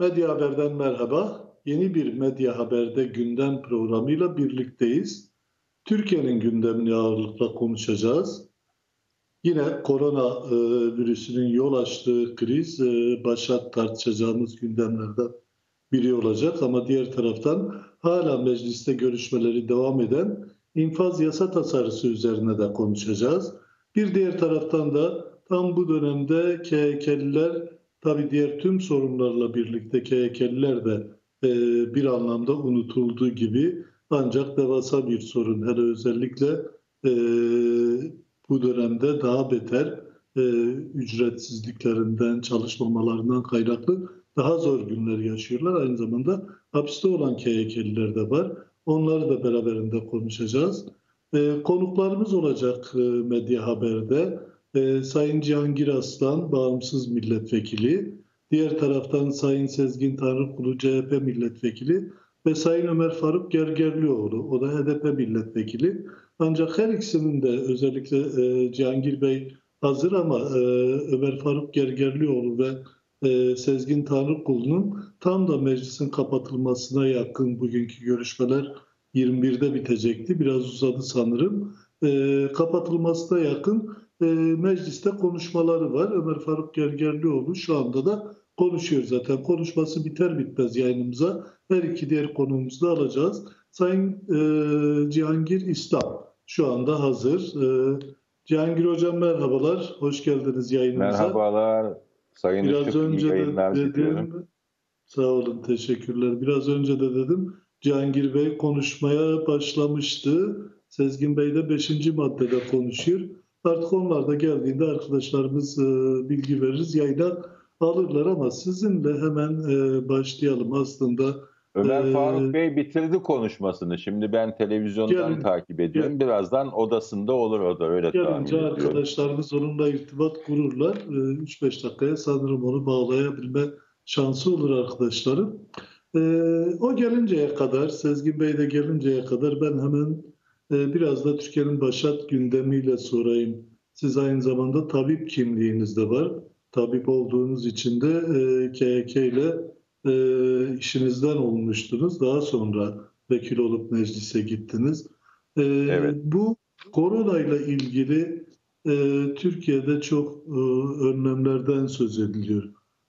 Medya Haber'den merhaba. Yeni bir Medya Haber'de gündem programıyla birlikteyiz. Türkiye'nin gündemini ağırlıkla konuşacağız. Yine korona e, virüsünün yol açtığı kriz e, başat tartışacağımız gündemlerden biri olacak. Ama diğer taraftan hala mecliste görüşmeleri devam eden infaz yasa tasarısı üzerine de konuşacağız. Bir diğer taraftan da tam bu dönemde KHK'liler Tabi diğer tüm sorunlarla birlikte KHK'liler de e, bir anlamda unutulduğu gibi ancak devasa bir sorun. Hele özellikle e, bu dönemde daha beter e, ücretsizliklerinden, çalışmamalarından kaynaklı daha zor günler yaşıyorlar. Aynı zamanda hapiste olan KHK'liler de var. Onları da beraberinde konuşacağız. E, konuklarımız olacak e, Medya Haber'de e, Sayın Cihangir Aslan, bağımsız milletvekili, diğer taraftan Sayın Sezgin Tanrıkulu, CHP milletvekili ve Sayın Ömer Faruk Gergerlioğlu, o da HDP milletvekili. Ancak her ikisinin de özellikle e, Cihangir Bey hazır ama e, Ömer Faruk Gergerlioğlu ve e, Sezgin Tanrıkulu'nun tam da meclisin kapatılmasına yakın bugünkü görüşmeler 21'de bitecekti. Biraz uzadı sanırım. E, kapatılmasına yakın e, mecliste konuşmaları var. Ömer Faruk Gergerlioğlu şu anda da konuşuyor zaten. Konuşması biter bitmez yayınımıza her iki diğer konuğumuzu da alacağız. Sayın e, Cihangir İslam şu anda hazır. E, Cihangir Hocam merhabalar. Hoş geldiniz yayınımıza. Merhabalar. Sayın Biraz Işık, önce iyi de dedim, sağ olun teşekkürler. Biraz önce de dedim Cihangir Bey konuşmaya başlamıştı. Sezgin Bey de 5. maddede konuşuyor. Artık onlar da geldiğinde arkadaşlarımız e, bilgi veririz. Yayına alırlar ama sizinle hemen e, başlayalım aslında. Ömer Ee, Faruk Bey bitirdi konuşmasını. Şimdi ben televizyondan Gelin- takip ediyorum. gel- Birazdan odasında olur o da öyle tahmin Gelince ediyorum. arkadaşlarımız onunla irtibat kururlar. E, 3-5 dakikaya sanırım onu bağlayabilme şansı olur arkadaşlarım. E, o gelinceye kadar, Sezgin Bey de gelinceye kadar ben hemen e, biraz da Türkiye'nin başat gündemiyle sorayım. Siz aynı zamanda tabip kimliğiniz de var. Tabip olduğunuz için de e, KHK ile e, işinizden olmuştunuz. Daha sonra vekil olup meclise gittiniz. E, Evet. Bu koronayla ilgili e, Türkiye'de çok e, önlemlerden söz ediliyor.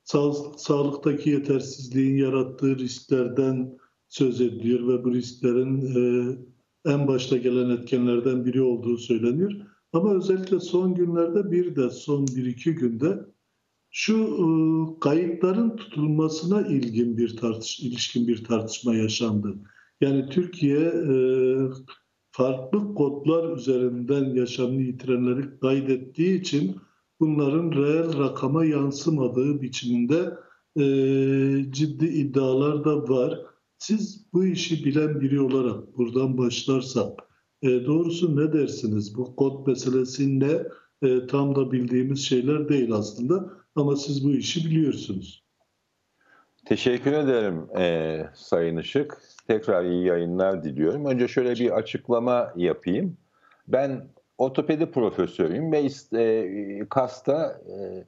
Sa- sağlıktaki yetersizliğin yarattığı risklerden söz ediliyor ve bu risklerin e, en başta gelen etkenlerden biri olduğu söyleniyor. Ama özellikle son günlerde bir de son bir iki günde şu e, kayıtların tutulmasına ilgin bir tartış ilişkin bir tartışma yaşandı. Yani Türkiye e, farklı kodlar üzerinden yaşamını yitirenleri kaydettiği için bunların reel rakama yansımadığı biçiminde e, ciddi iddialar da var. Siz bu işi bilen biri olarak buradan başlarsak e, doğrusu ne dersiniz? Bu kod meselesinde e, tam da bildiğimiz şeyler değil aslında ama siz bu işi biliyorsunuz. Teşekkür ederim e, Sayın Işık. Tekrar iyi yayınlar diliyorum. Önce şöyle bir açıklama yapayım. Ben ortopedi profesörüyüm ve e, KAS'ta e,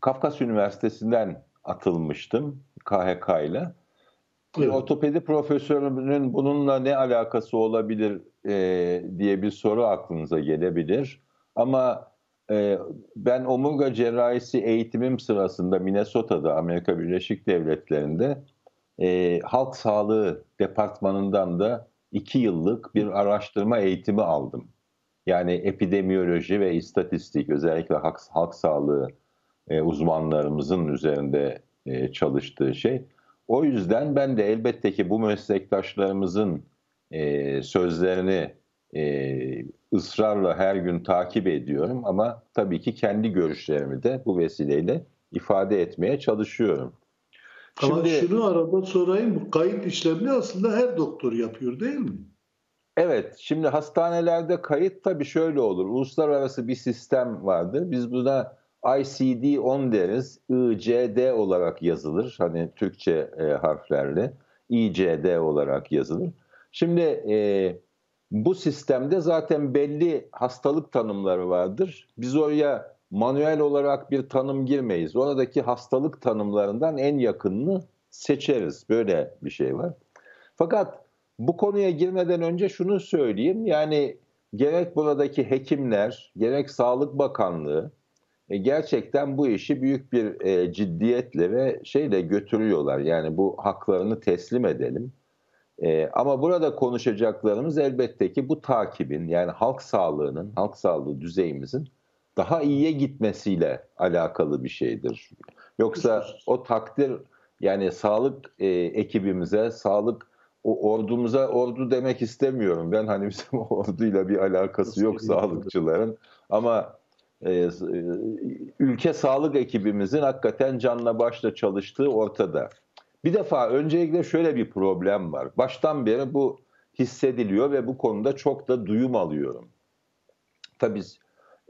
Kafkas Üniversitesi'nden atılmıştım KHK ile. Bir Evet. ortopedi profesörünün bununla ne alakası olabilir e, diye bir soru aklınıza gelebilir. Ama e, ben omurga cerrahisi eğitimim sırasında Minnesota'da Amerika Birleşik Devletleri'nde e, halk sağlığı departmanından da iki yıllık bir araştırma eğitimi aldım. Yani epidemiyoloji ve istatistik özellikle halk, halk sağlığı e, uzmanlarımızın üzerinde e, çalıştığı şey. O yüzden ben de elbette ki bu meslektaşlarımızın e, sözlerini e, ısrarla her gün takip ediyorum ama tabii ki kendi görüşlerimi de bu vesileyle ifade etmeye çalışıyorum. Ama şunu arada sorayım, bu kayıt işlemini aslında her doktor yapıyor değil mi? Evet, şimdi hastanelerde kayıt tabii şöyle olur. Uluslararası bir sistem vardır. Biz buna ICD-10 deriz. ICD olarak yazılır. Hani Türkçe e, harflerle. ICD olarak yazılır. Şimdi e, bu sistemde zaten belli hastalık tanımları vardır. Biz oraya manuel olarak bir tanım girmeyiz. Oradaki hastalık tanımlarından en yakınını seçeriz. Böyle bir şey var. Fakat bu konuya girmeden önce şunu söyleyeyim. Yani gerek buradaki hekimler, gerek Sağlık Bakanlığı e, gerçekten bu işi büyük bir e, ciddiyetle ve şeyle götürüyorlar. Yani bu haklarını teslim edelim. E, ama burada konuşacaklarımız elbette ki bu takibin yani halk sağlığının, halk sağlığı düzeyimizin daha iyiye gitmesiyle alakalı bir şeydir. Yoksa o takdir yani sağlık e, ekibimize, sağlık o ordumuza ordu demek istemiyorum. Ben hani bizim orduyla bir alakası yok sağlıkçıların. Ama ülke sağlık ekibimizin hakikaten canla başla çalıştığı ortada. Bir defa öncelikle şöyle bir problem var. Baştan beri bu hissediliyor ve bu konuda çok da duyum alıyorum. Tabii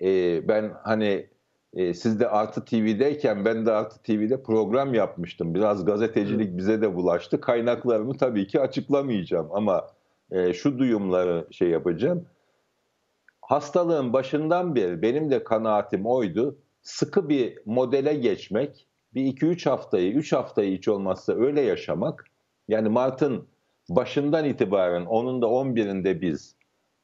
e, ben hani e, siz de Artı TV'deyken ben de Artı TV'de program yapmıştım. Biraz gazetecilik bize de bulaştı. Kaynaklarımı tabii ki açıklamayacağım ama e, şu duyumları şey yapacağım. Hastalığın başından beri benim de kanaatim oydu. Sıkı bir modele geçmek, bir iki üç haftayı, üç haftayı hiç olmazsa öyle yaşamak. Yani Mart'ın başından itibaren onun da 11'inde biz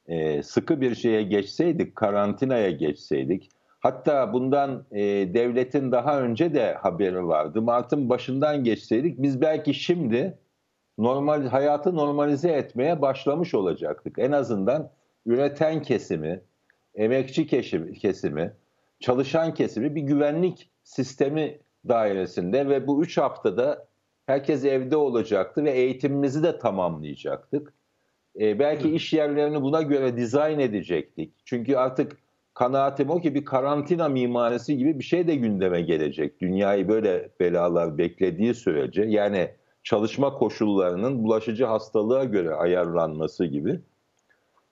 e, sıkı bir şeye geçseydik, karantinaya geçseydik, Hatta bundan e, devletin daha önce de haberi vardı. Mart'ın başından geçseydik biz belki şimdi normal hayatı normalize etmeye başlamış olacaktık. En azından üreten kesimi, emekçi kesimi, çalışan kesimi bir güvenlik sistemi dairesinde ve bu üç haftada herkes evde olacaktı ve eğitimimizi de tamamlayacaktık. Ee, belki iş yerlerini buna göre dizayn edecektik. Çünkü artık kanaatim o ki bir karantina mimarisi gibi bir şey de gündeme gelecek. Dünyayı böyle belalar beklediği sürece yani çalışma koşullarının bulaşıcı hastalığa göre ayarlanması gibi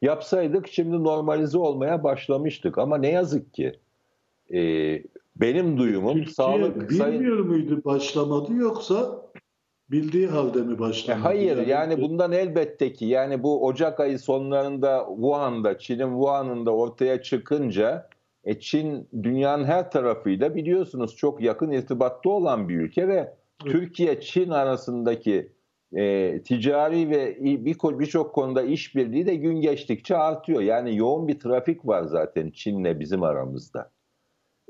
yapsaydık şimdi normalize olmaya başlamıştık. Ama ne yazık ki e, benim duyumum Türkiye sağlık... bilmiyor sayın... muydu başlamadı yoksa Bildiği halde mi başlamadı? E hayır yani, yani bundan elbette ki yani bu Ocak ayı sonlarında Wuhan'da Çin'in Wuhan'ında ortaya çıkınca e Çin dünyanın her tarafıyla biliyorsunuz çok yakın irtibatta olan bir ülke ve evet. Türkiye Çin arasındaki e, ticari ve birçok bir konuda işbirliği de gün geçtikçe artıyor. Yani yoğun bir trafik var zaten Çin'le bizim aramızda.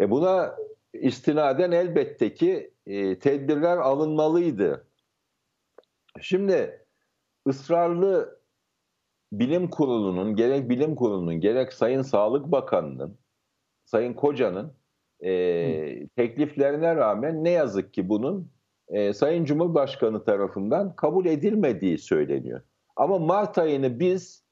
E buna istinaden elbette ki e, tedbirler alınmalıydı. Şimdi ısrarlı bilim kurulunun, gerek bilim kurulunun, gerek Sayın Sağlık Bakanı'nın, Sayın Koca'nın e, tekliflerine rağmen ne yazık ki bunun e, Sayın Cumhurbaşkanı tarafından kabul edilmediği söyleniyor. Ama Mart ayını biz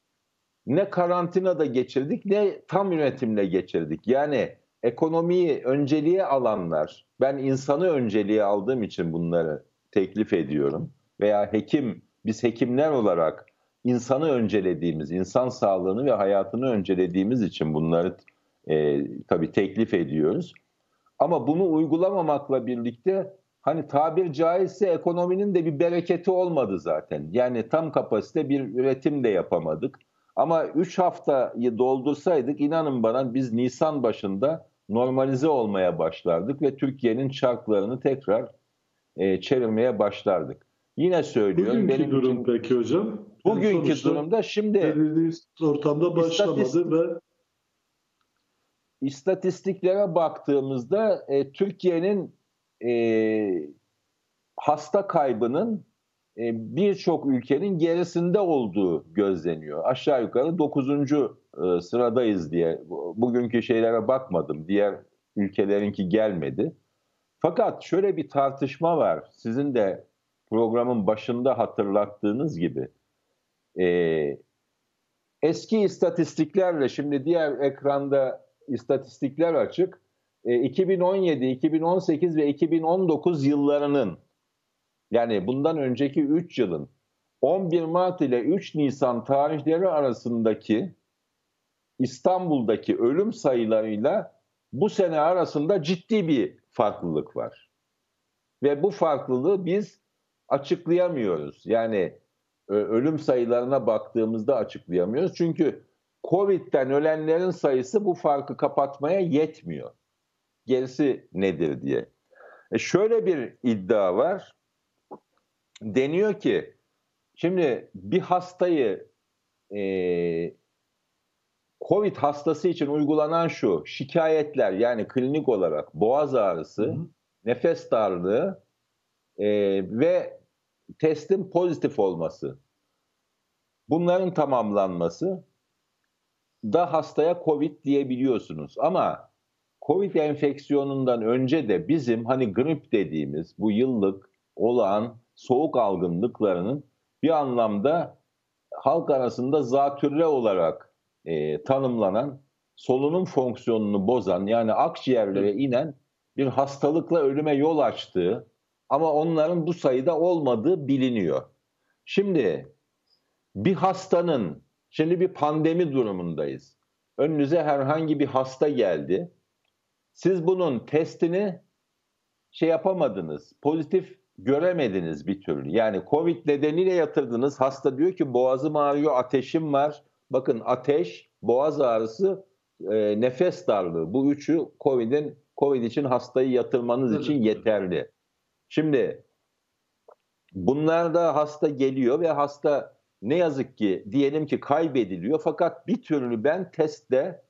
ne karantinada geçirdik ne tam yönetimle geçirdik. Yani ekonomiyi önceliğe alanlar, ben insanı önceliğe aldığım için bunları teklif ediyorum veya hekim, biz hekimler olarak insanı öncelediğimiz, insan sağlığını ve hayatını öncelediğimiz için bunları e, tabii teklif ediyoruz. Ama bunu uygulamamakla birlikte hani tabir caizse ekonominin de bir bereketi olmadı zaten. Yani tam kapasite bir üretim de yapamadık. Ama 3 haftayı doldursaydık inanın bana biz Nisan başında normalize olmaya başlardık ve Türkiye'nin çarklarını tekrar e, çevirmeye başlardık. Yine söylüyorum. Bugünkü benim durum için, peki hocam? Bugünkü yani durumda şimdi ortamda başlamadı ve istatistiklere baktığımızda e, Türkiye'nin e, hasta kaybının e, birçok ülkenin gerisinde olduğu gözleniyor. Aşağı yukarı 9. E, sıradayız diye bugünkü şeylere bakmadım. Diğer ülkelerinki gelmedi. Fakat şöyle bir tartışma var. Sizin de programın başında hatırlattığınız gibi e, eski istatistiklerle şimdi diğer ekranda istatistikler açık. E, 2017, 2018 ve 2019 yıllarının yani bundan önceki 3 yılın 11 Mart ile 3 Nisan tarihleri arasındaki İstanbul'daki ölüm sayılarıyla bu sene arasında ciddi bir farklılık var. Ve bu farklılığı biz açıklayamıyoruz. Yani ölüm sayılarına baktığımızda açıklayamıyoruz. Çünkü Covid'den ölenlerin sayısı bu farkı kapatmaya yetmiyor. Gerisi nedir diye. E şöyle bir iddia var. deniyor ki şimdi bir hastayı e, Covid hastası için uygulanan şu şikayetler yani klinik olarak boğaz ağrısı, hı hı. nefes darlığı e, ve testin pozitif olması. Bunların tamamlanması da hastaya Covid diyebiliyorsunuz. Ama Covid enfeksiyonundan önce de bizim hani grip dediğimiz bu yıllık olağan soğuk algınlıklarının bir anlamda halk arasında zatürre olarak e, tanımlanan solunum fonksiyonunu bozan yani akciğerlere inen bir hastalıkla ölüme yol açtığı ama onların bu sayıda olmadığı biliniyor. Şimdi bir hastanın, şimdi bir pandemi durumundayız. Önünüze herhangi bir hasta geldi. Siz bunun testini şey yapamadınız, pozitif göremediniz bir türlü. Yani Covid nedeniyle yatırdınız. Hasta diyor ki boğazım ağrıyor, ateşim var. Bakın ateş, boğaz ağrısı, e, nefes darlığı. Bu üçü Covid'in Covid için hastayı yatırmanız için yeterli. Şimdi bunlar da hasta geliyor ve hasta ne yazık ki diyelim ki kaybediliyor fakat bir türlü ben testte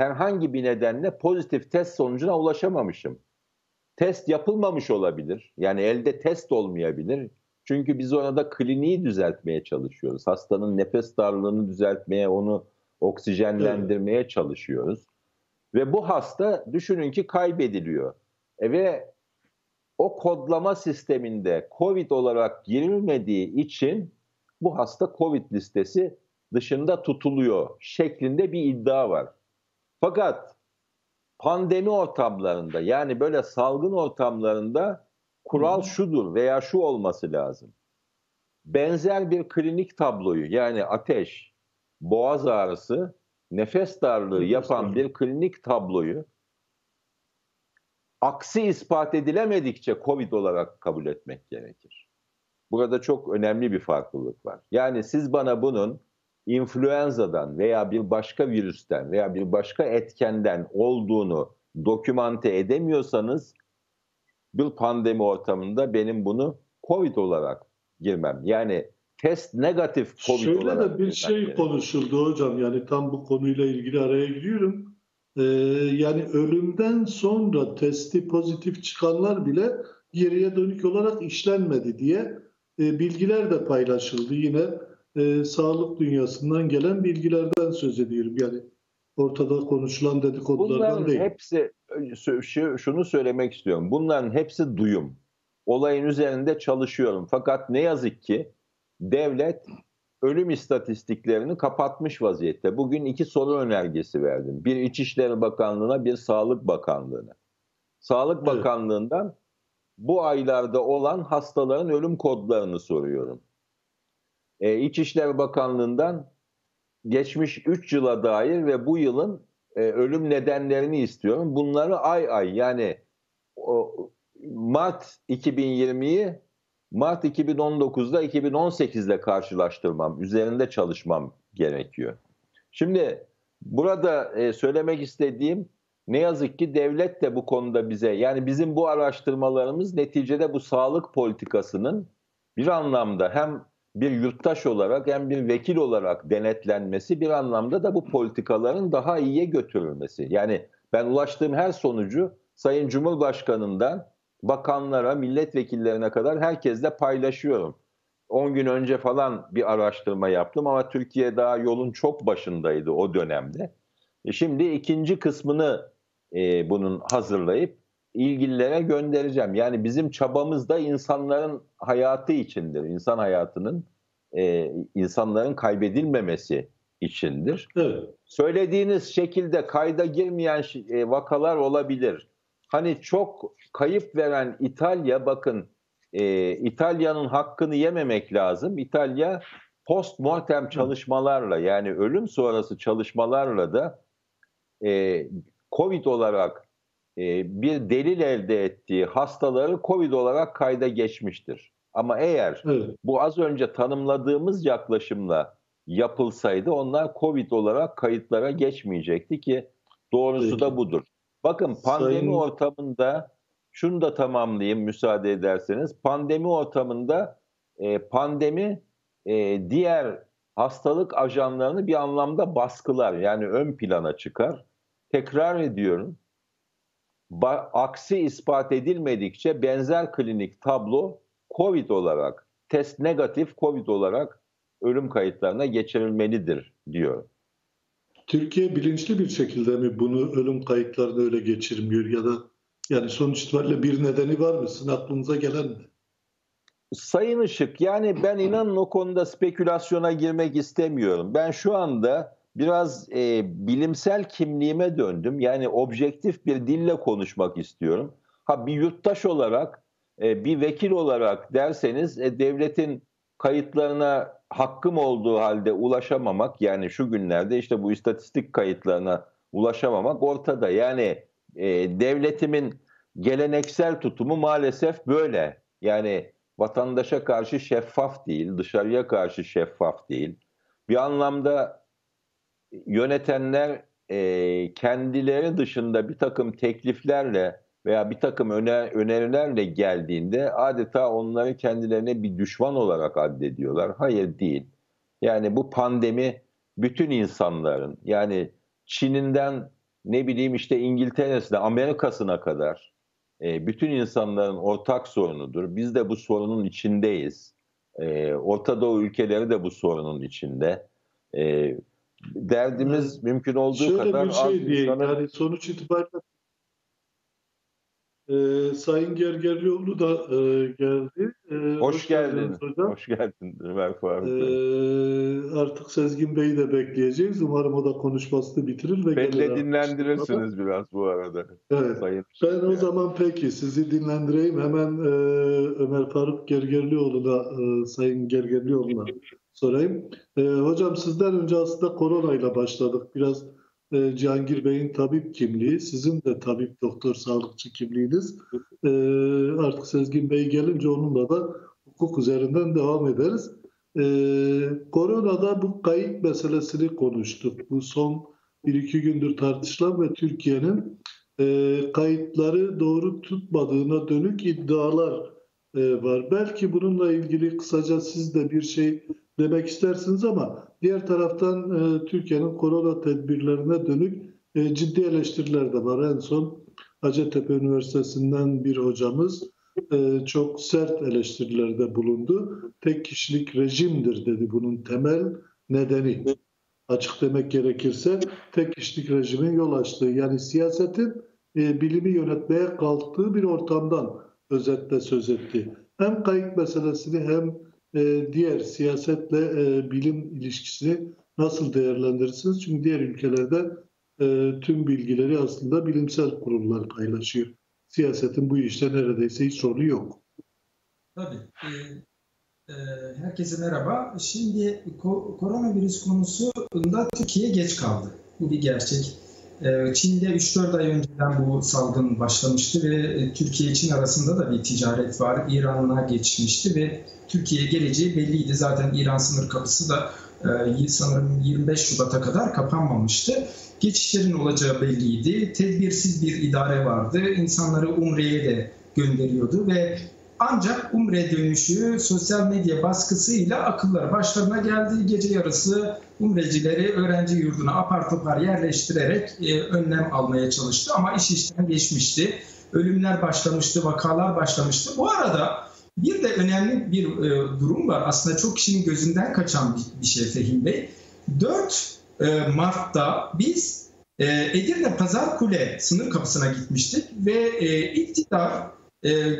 herhangi bir nedenle pozitif test sonucuna ulaşamamışım. Test yapılmamış olabilir. Yani elde test olmayabilir. Çünkü biz orada kliniği düzeltmeye çalışıyoruz. Hastanın nefes darlığını düzeltmeye, onu oksijenlendirmeye evet. çalışıyoruz. Ve bu hasta düşünün ki kaybediliyor. E ve o kodlama sisteminde COVID olarak girilmediği için bu hasta COVID listesi dışında tutuluyor şeklinde bir iddia var. Fakat pandemi ortamlarında yani böyle salgın ortamlarında kural şudur veya şu olması lazım. Benzer bir klinik tabloyu yani ateş, boğaz ağrısı, nefes darlığı yapan bir klinik tabloyu aksi ispat edilemedikçe COVID olarak kabul etmek gerekir. Burada çok önemli bir farklılık var. Yani siz bana bunun influenza'dan veya bir başka virüsten veya bir başka etkenden olduğunu dokümante edemiyorsanız bir pandemi ortamında benim bunu COVID olarak girmem. Yani test negatif COVID Şöyle olarak. Şöyle de bir şey gerekir. konuşuldu hocam. Yani tam bu konuyla ilgili araya giriyorum. Ee, yani ölümden sonra testi pozitif çıkanlar bile geriye dönük olarak işlenmedi diye e, bilgiler de paylaşıldı. Yine e, sağlık dünyasından gelen bilgilerden söz ediyorum. Yani ortada konuşulan dedikodulardan Bunların değil. hepsi şu, şunu söylemek istiyorum. Bunların hepsi duyum. Olayın üzerinde çalışıyorum. Fakat ne yazık ki devlet ölüm istatistiklerini kapatmış vaziyette. Bugün iki soru önergesi verdim. Bir İçişleri Bakanlığı'na, bir Sağlık Bakanlığı'na. Sağlık Bakanlığı'ndan bu aylarda olan hastaların ölüm kodlarını soruyorum. Ee, İçişleri Bakanlığı'ndan geçmiş 3 yıla dair ve bu yılın e, ölüm nedenlerini istiyorum. Bunları ay ay yani o, Mart 2020'yi Mart 2019'da 2018'de karşılaştırmam, üzerinde çalışmam gerekiyor. Şimdi burada e, söylemek istediğim ne yazık ki devlet de bu konuda bize yani bizim bu araştırmalarımız neticede bu sağlık politikasının bir anlamda hem bir yurttaş olarak hem bir vekil olarak denetlenmesi bir anlamda da bu politikaların daha iyiye götürülmesi. Yani ben ulaştığım her sonucu Sayın Cumhurbaşkanı'ndan bakanlara, milletvekillerine kadar herkesle paylaşıyorum. 10 gün önce falan bir araştırma yaptım ama Türkiye daha yolun çok başındaydı o dönemde. E şimdi ikinci kısmını e, bunun hazırlayıp ilgililere göndereceğim. Yani bizim çabamız da insanların hayatı içindir. İnsan hayatının, e, insanların kaybedilmemesi içindir. Evet. Söylediğiniz şekilde kayda girmeyen e, vakalar olabilir. Hani çok kayıp veren İtalya bakın e, İtalya'nın hakkını yememek lazım. İtalya post mortem çalışmalarla yani ölüm sonrası çalışmalarla da e, Covid olarak bir delil elde ettiği hastaları Covid olarak kayda geçmiştir. Ama eğer evet. bu az önce tanımladığımız yaklaşımla yapılsaydı onlar Covid olarak kayıtlara geçmeyecekti ki doğrusu Peki. da budur. Bakın pandemi Sayın... ortamında şunu da tamamlayayım müsaade ederseniz. Pandemi ortamında e, pandemi e, diğer hastalık ajanlarını bir anlamda baskılar. Yani ön plana çıkar. Tekrar ediyorum. Aksi ispat edilmedikçe benzer klinik tablo COVID olarak, test negatif COVID olarak ölüm kayıtlarına geçirilmelidir diyor. Türkiye bilinçli bir şekilde mi bunu ölüm kayıtlarını öyle geçirmiyor ya da yani sonuç itibariyle bir nedeni var mı? Sizin aklınıza gelen mi? Sayın Işık yani ben inanın o konuda spekülasyona girmek istemiyorum. Ben şu anda biraz e, bilimsel kimliğime döndüm. Yani objektif bir dille konuşmak istiyorum. Ha bir yurttaş olarak, e, bir vekil olarak derseniz e, devletin kayıtlarına hakkım olduğu halde ulaşamamak yani şu günlerde işte bu istatistik kayıtlarına ulaşamamak ortada. Yani e, devletimin geleneksel tutumu maalesef böyle. Yani vatandaşa karşı şeffaf değil, dışarıya karşı şeffaf değil. Bir anlamda yönetenler e, kendileri dışında bir takım tekliflerle veya bir takım öner, önerilerle geldiğinde adeta onları kendilerine bir düşman olarak addediyorlar. Hayır değil. Yani bu pandemi bütün insanların yani Çin'inden ne bileyim işte İngiltere'sine, Amerika'sına kadar e, bütün insanların ortak sorunudur. Biz de bu sorunun içindeyiz. E, Orta Doğu ülkeleri de bu sorunun içinde. E, derdimiz evet. mümkün olduğu Şöyle kadar bir şey diye, insanın... yani sonuç itibariyle e, Sayın Gergerlioğlu da e, geldi. E, hoş, hoş geldin. Hocam. Hoş geldin Ömer Faruk. E, artık Sezgin Bey'i de bekleyeceğiz. Umarım o da konuşmasını bitirir. ve Beni de dinlendirirsiniz biraz bu arada. Evet. Sayın ben o zaman peki sizi dinlendireyim. Hemen e, Ömer Faruk Gergerlioğlu'na, e, Sayın Gergerlioğlu'na sorayım. E, hocam sizden önce aslında koronayla başladık. Biraz e, Cihangir Bey'in tabip kimliği, sizin de tabip doktor sağlıkçı kimliğiniz. E, artık Sezgin Bey gelince onunla da hukuk üzerinden devam ederiz. E, koronada bu kayıt meselesini konuştuk. Bu son bir iki gündür tartışılan ve Türkiye'nin e, kayıtları doğru tutmadığına dönük iddialar e, var. Belki bununla ilgili kısaca siz de bir şey demek istersiniz ama diğer taraftan e, Türkiye'nin korona tedbirlerine dönük e, ciddi eleştiriler de var. En son Hacettepe Üniversitesi'nden bir hocamız e, çok sert eleştirilerde bulundu. Tek kişilik rejimdir dedi bunun temel nedeni. Açık demek gerekirse tek kişilik rejimin yol açtığı yani siyasetin e, bilimi yönetmeye kalktığı bir ortamdan özetle söz etti. Hem kayıt meselesini hem e, diğer siyasetle e, bilim ilişkisini nasıl değerlendirirsiniz? Çünkü diğer ülkelerde e, tüm bilgileri aslında bilimsel kurumlar paylaşıyor. Siyasetin bu işte neredeyse hiç rolü yok. Tabii. E, e, herkese merhaba. Şimdi ko- koronavirüs konusunda Türkiye geç kaldı. Bu bir gerçek. Ee, Çin'de 3-4 ay önceden bu salgın başlamıştı ve e, Türkiye-Çin arasında da bir ticaret var. İran'a geçmişti ve Türkiye'ye geleceği belliydi. Zaten İran sınır kapısı da e, sanırım 25 Şubat'a kadar kapanmamıştı. Geçişlerin olacağı belliydi. Tedbirsiz bir idare vardı. İnsanları Umre'ye de gönderiyordu ve ancak Umre dönüşü sosyal medya baskısıyla akılları başlarına geldi. Gece yarısı Umrecileri öğrenci yurduna apar topar yerleştirerek e, önlem almaya çalıştı. Ama iş işten geçmişti. Ölümler başlamıştı, vakalar başlamıştı. Bu arada bir de önemli bir e, durum var. Aslında çok kişinin gözünden kaçan bir, bir şey Fehim Bey. 4 e, Mart'ta biz e, Edirne Pazar Kule sınır kapısına gitmiştik ve e, iktidar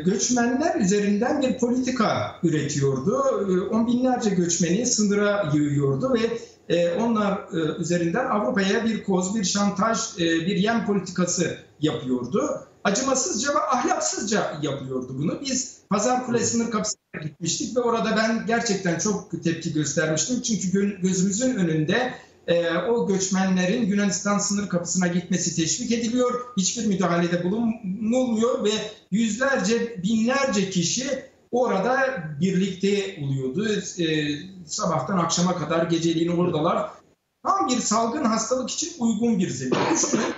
göçmenler üzerinden bir politika üretiyordu. E, on binlerce göçmeni sınıra yığıyordu ve e, onlar e, üzerinden Avrupa'ya bir koz, bir şantaj, e, bir yem politikası yapıyordu. Acımasızca ve ahlaksızca yapıyordu bunu. Biz Pazar Kule sınır kapısına gitmiştik ve orada ben gerçekten çok tepki göstermiştim. Çünkü gözümüzün önünde e, o göçmenlerin Yunanistan sınır kapısına gitmesi teşvik ediliyor. Hiçbir müdahalede bulunulmuyor ve yüzlerce, binlerce kişi orada birlikte oluyordu. E, sabahtan akşama kadar geceliğin oradalar. Tam bir salgın hastalık için uygun bir zemin. Düşünün,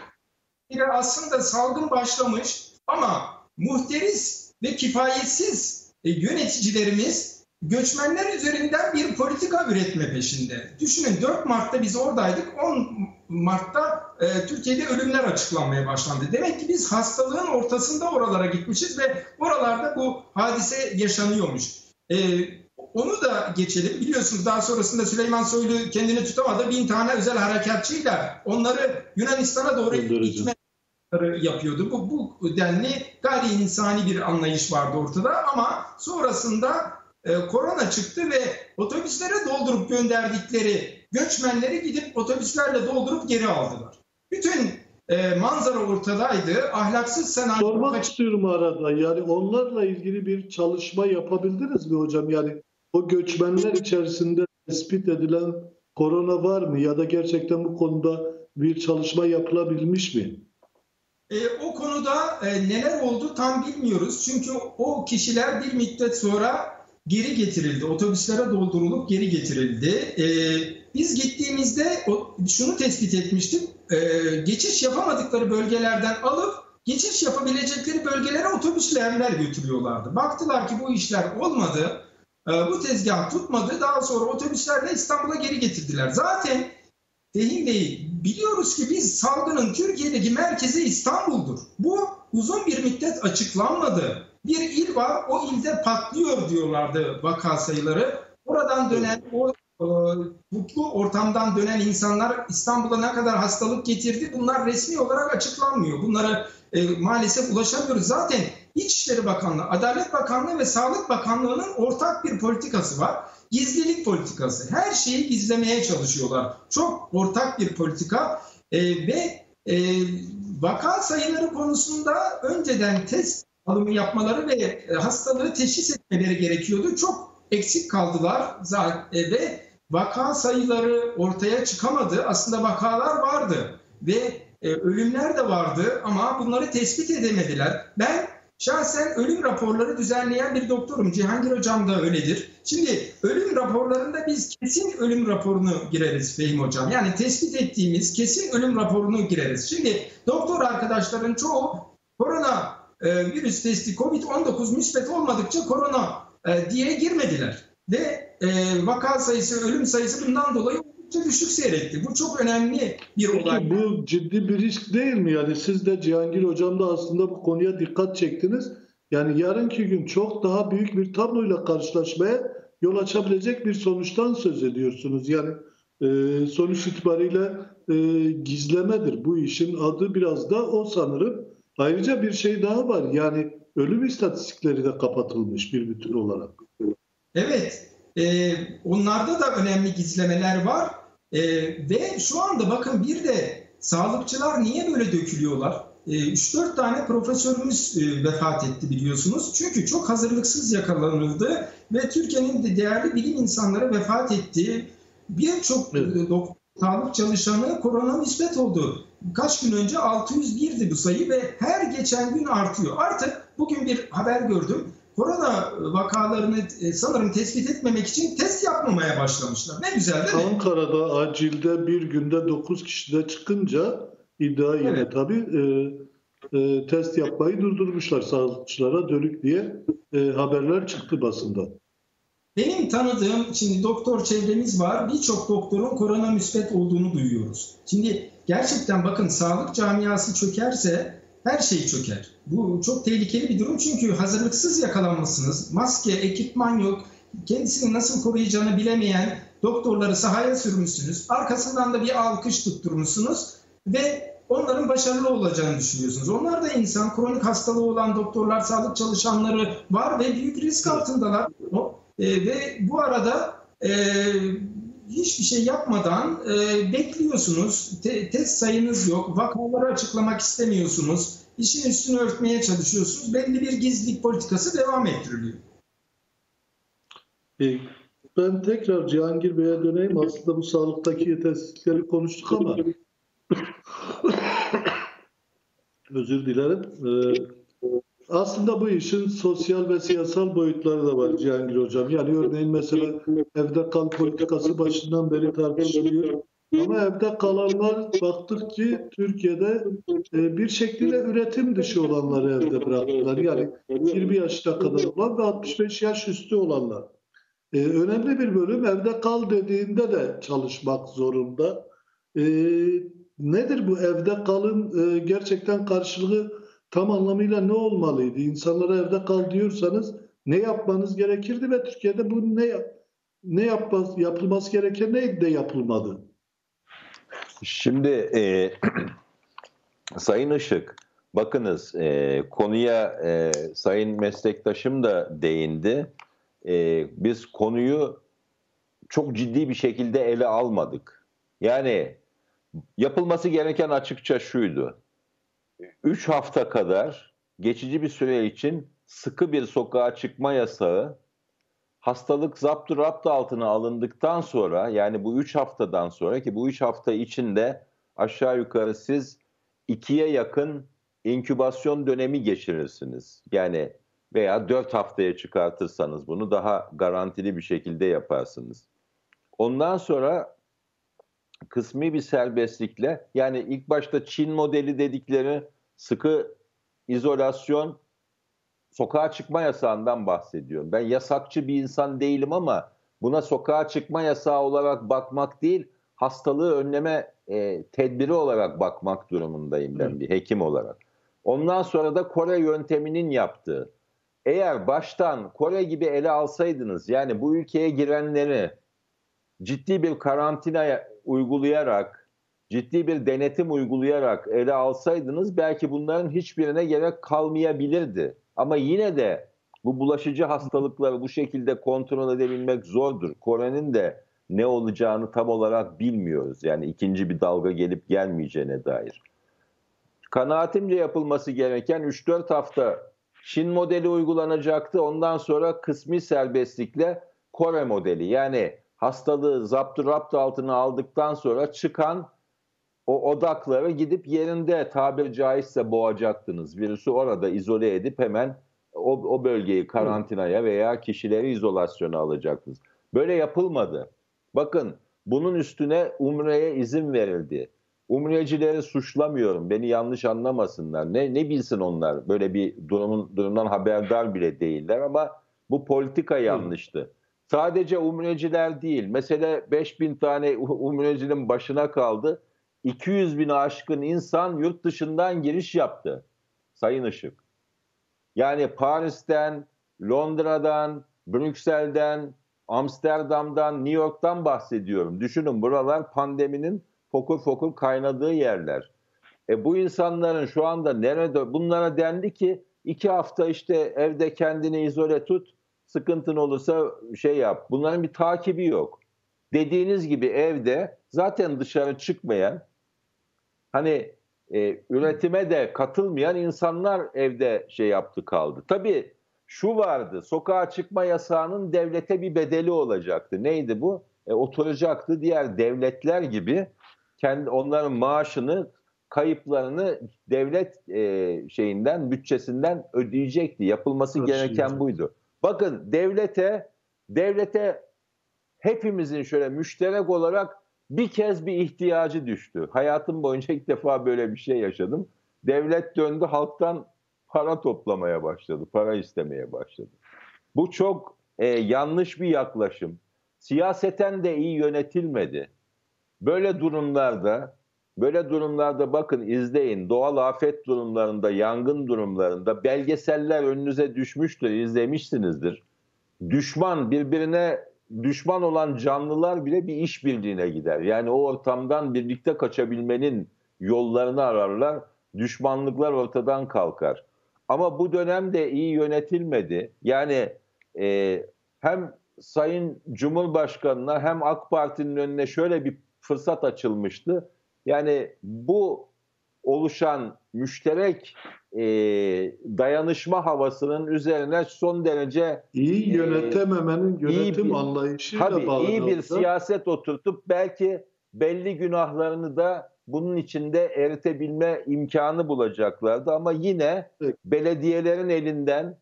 aslında salgın başlamış ama muhteris ve kifayetsiz e, yöneticilerimiz göçmenler üzerinden bir politika üretme peşinde. Düşünün 4 Mart'ta biz oradaydık. 10 Mart'ta e, Türkiye'de ölümler açıklanmaya başlandı. Demek ki biz hastalığın ortasında oralara gitmişiz ve oralarda bu hadise yaşanıyormuş. E, onu da geçelim. Biliyorsunuz daha sonrasında Süleyman Soylu kendini tutamadı. Bin tane özel harekatçıyla onları Yunanistan'a doğru itme yapıyordu. Bu, bu denli gayri insani bir anlayış vardı ortada ama sonrasında e, korona çıktı ve otobüslere doldurup gönderdikleri göçmenleri gidip otobüslerle doldurup geri aldılar. Bütün e, manzara ortadaydı. Ahlaksız senaryo... Sormak istiyorum arada. Yani onlarla ilgili bir çalışma yapabildiniz mi hocam? Yani o göçmenler içerisinde tespit edilen korona var mı? Ya da gerçekten bu konuda bir çalışma yapılabilmiş mi? E, o konuda e, neler oldu tam bilmiyoruz. Çünkü o kişiler bir müddet sonra geri getirildi. Otobüslere doldurulup geri getirildi. E, biz gittiğimizde o, şunu tespit etmiştik. E, geçiş yapamadıkları bölgelerden alıp geçiş yapabilecekleri bölgelere otobüslerle götürüyorlardı. Baktılar ki bu işler olmadı. E, bu tezgah tutmadı. Daha sonra otobüslerle İstanbul'a geri getirdiler. Zaten Fehim Bey biliyoruz ki biz salgının Türkiye'deki merkezi İstanbul'dur. Bu uzun bir müddet açıklanmadı. Bir il var o ilde patlıyor diyorlardı vaka sayıları. Oradan dönen o e, mutlu ortamdan dönen insanlar İstanbul'a ne kadar hastalık getirdi bunlar resmi olarak açıklanmıyor. Bunlara e, maalesef ulaşamıyoruz. Zaten İçişleri Bakanlığı, Adalet Bakanlığı ve Sağlık Bakanlığı'nın ortak bir politikası var. Gizlilik politikası. Her şeyi gizlemeye çalışıyorlar. Çok ortak bir politika e, ve e, vaka sayıları konusunda önceden test alımı yapmaları ve e, hastalığı teşhis etmeleri gerekiyordu. Çok eksik kaldılar e, ve vaka sayıları ortaya çıkamadı. Aslında vakalar vardı ve e, ölümler de vardı ama bunları tespit edemediler. Ben şahsen ölüm raporları düzenleyen bir doktorum. Cihangir Hocam da öyledir. Şimdi ölüm raporlarında biz kesin ölüm raporunu gireriz Fehim Hocam. Yani tespit ettiğimiz kesin ölüm raporunu gireriz. Şimdi doktor arkadaşların çoğu korona virüs testi COVID-19 müspet olmadıkça korona e, diye girmediler. Ve e, vaka sayısı, ölüm sayısı bundan dolayı oldukça düşük seyretti. Bu çok önemli bir olay. Bu ciddi bir risk değil mi? Yani siz de Cihangir Hocam da aslında bu konuya dikkat çektiniz. Yani yarınki gün çok daha büyük bir tabloyla karşılaşmaya yol açabilecek bir sonuçtan söz ediyorsunuz. Yani e, sonuç itibariyle e, gizlemedir. Bu işin adı biraz da o sanırım. Ayrıca bir şey daha var. Yani ölüm istatistikleri de kapatılmış bir bütün olarak. Evet. E, onlarda da önemli gizlemeler var. E, ve şu anda bakın bir de sağlıkçılar niye böyle dökülüyorlar? E, 3-4 tane profesörümüz e, vefat etti biliyorsunuz. Çünkü çok hazırlıksız yakalanıldı ve Türkiye'nin de değerli bilim insanları vefat etti. Birçok evet. Doktor sağlık çalışanı korona nispet oldu. Kaç gün önce 601'di bu sayı ve her geçen gün artıyor. Artık bugün bir haber gördüm. Korona vakalarını e, sanırım tespit etmemek için test yapmamaya başlamışlar. Ne güzel değil mi? Ankara'da acilde bir günde 9 kişide çıkınca iddia yine evet. tabii e, e, test yapmayı durdurmuşlar sağlıkçılara dönük diye e, haberler çıktı basında. Benim tanıdığım şimdi doktor çevremiz var. Birçok doktorun korona müspet olduğunu duyuyoruz. Şimdi gerçekten bakın sağlık camiası çökerse her şey çöker. Bu çok tehlikeli bir durum çünkü hazırlıksız yakalanmışsınız. Maske, ekipman yok. Kendisini nasıl koruyacağını bilemeyen doktorları sahaya sürmüşsünüz. Arkasından da bir alkış tutturmuşsunuz ve onların başarılı olacağını düşünüyorsunuz. Onlar da insan, kronik hastalığı olan doktorlar, sağlık çalışanları var ve büyük risk altındalar. E, ve bu arada e, hiçbir şey yapmadan e, bekliyorsunuz. Te, test sayınız yok. Vakaları açıklamak istemiyorsunuz. İşin üstünü örtmeye çalışıyorsunuz. Belli bir gizlilik politikası devam ettiriliyor. E, ben tekrar Cihangir Bey'e döneyim. Aslında bu sağlıktaki yetersizlikleri konuştuk ama özür dilerim. Ee, aslında bu işin sosyal ve siyasal boyutları da var Cihangir Hocam. Yani örneğin mesela evde kal politikası başından beri tartışılıyor. Ama evde kalanlar baktık ki Türkiye'de e, bir şekilde üretim dışı olanları evde bıraktılar. Yani 20 yaşına kadar olan ve 65 yaş üstü olanlar. E, önemli bir bölüm evde kal dediğinde de çalışmak zorunda. E, nedir bu evde kalın gerçekten karşılığı tam anlamıyla ne olmalıydı? İnsanlara evde kal diyorsanız ne yapmanız gerekirdi ve Türkiye'de bu ne ne yapmaz, yapılması gereken neydi de yapılmadı? Şimdi e, Sayın Işık, bakınız e, konuya e, Sayın meslektaşım da değindi. E, biz konuyu çok ciddi bir şekilde ele almadık. Yani yapılması gereken açıkça şuydu. Üç hafta kadar geçici bir süre için sıkı bir sokağa çıkma yasağı hastalık zaptı rapt altına alındıktan sonra yani bu üç haftadan sonra ki bu üç hafta içinde aşağı yukarı siz ikiye yakın inkübasyon dönemi geçirirsiniz. Yani veya dört haftaya çıkartırsanız bunu daha garantili bir şekilde yaparsınız. Ondan sonra kısmi bir serbestlikle yani ilk başta Çin modeli dedikleri sıkı izolasyon sokağa çıkma yasağından bahsediyorum. Ben yasakçı bir insan değilim ama buna sokağa çıkma yasağı olarak bakmak değil, hastalığı önleme e, tedbiri olarak bakmak durumundayım ben bir hekim olarak. Ondan sonra da Kore yönteminin yaptığı. Eğer baştan Kore gibi ele alsaydınız yani bu ülkeye girenleri ciddi bir karantina uygulayarak, ciddi bir denetim uygulayarak ele alsaydınız belki bunların hiçbirine gerek kalmayabilirdi. Ama yine de bu bulaşıcı hastalıkları bu şekilde kontrol edebilmek zordur. Kore'nin de ne olacağını tam olarak bilmiyoruz. Yani ikinci bir dalga gelip gelmeyeceğine dair. Kanaatimce yapılması gereken 3-4 hafta Çin modeli uygulanacaktı. Ondan sonra kısmi serbestlikle Kore modeli. Yani hastalığı zaptı rapt altına aldıktan sonra çıkan o odakları gidip yerinde tabir caizse boğacaktınız. Virüsü orada izole edip hemen o, o bölgeyi karantinaya veya kişileri izolasyona alacaktınız. Böyle yapılmadı. Bakın bunun üstüne Umre'ye izin verildi. Umrecileri suçlamıyorum. Beni yanlış anlamasınlar. Ne ne bilsin onlar? Böyle bir durumun durumdan haberdar bile değiller ama bu politika yanlıştı. Sadece umreciler değil. Mesela 5000 tane umrecinin başına kaldı. 200 bin aşkın insan yurt dışından giriş yaptı. Sayın Işık. Yani Paris'ten, Londra'dan, Brüksel'den, Amsterdam'dan, New York'tan bahsediyorum. Düşünün buralar pandeminin fokur fokur kaynadığı yerler. E bu insanların şu anda nerede bunlara dendi ki iki hafta işte evde kendini izole tut, sıkıntın olursa şey yap. Bunların bir takibi yok. Dediğiniz gibi evde zaten dışarı çıkmayan hani e, üretime de katılmayan insanlar evde şey yaptı kaldı. Tabii şu vardı, sokağa çıkma yasağının devlete bir bedeli olacaktı. Neydi bu? E, oturacaktı diğer devletler gibi kendi onların maaşını, kayıplarını devlet e, şeyinden, bütçesinden ödeyecekti. Yapılması Karşı gereken buydu. Bakın devlete devlete hepimizin şöyle müşterek olarak bir kez bir ihtiyacı düştü. Hayatım boyunca ilk defa böyle bir şey yaşadım. Devlet döndü halktan para toplamaya başladı, para istemeye başladı. Bu çok e, yanlış bir yaklaşım. Siyaseten de iyi yönetilmedi. Böyle durumlarda, böyle durumlarda bakın izleyin doğal afet durumlarında, yangın durumlarında belgeseller önünüze düşmüştür, izlemişsinizdir. Düşman birbirine düşman olan canlılar bile bir işbirliğine gider. Yani o ortamdan birlikte kaçabilmenin yollarını ararlar. Düşmanlıklar ortadan kalkar. Ama bu dönemde iyi yönetilmedi. Yani e, hem Sayın Cumhurbaşkanı'na hem AK Parti'nin önüne şöyle bir fırsat açılmıştı. Yani bu oluşan müşterek e, dayanışma havasının üzerine son derece iyi e, yönetememenin e, yönetim iyi anlayışıyla tabii bağlı. iyi bir siyaset oturtup belki belli günahlarını da bunun içinde eritebilme imkanı bulacaklardı ama yine evet. belediyelerin elinden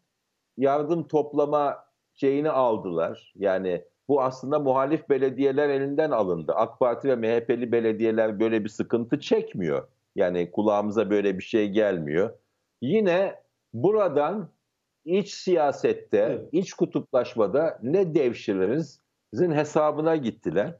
yardım toplama şeyini aldılar. Yani bu aslında muhalif belediyeler elinden alındı. AK Parti ve MHP'li belediyeler böyle bir sıkıntı çekmiyor. Yani kulağımıza böyle bir şey gelmiyor. Yine buradan iç siyasette, evet. iç kutuplaşmada ne devşiririzin hesabına gittiler.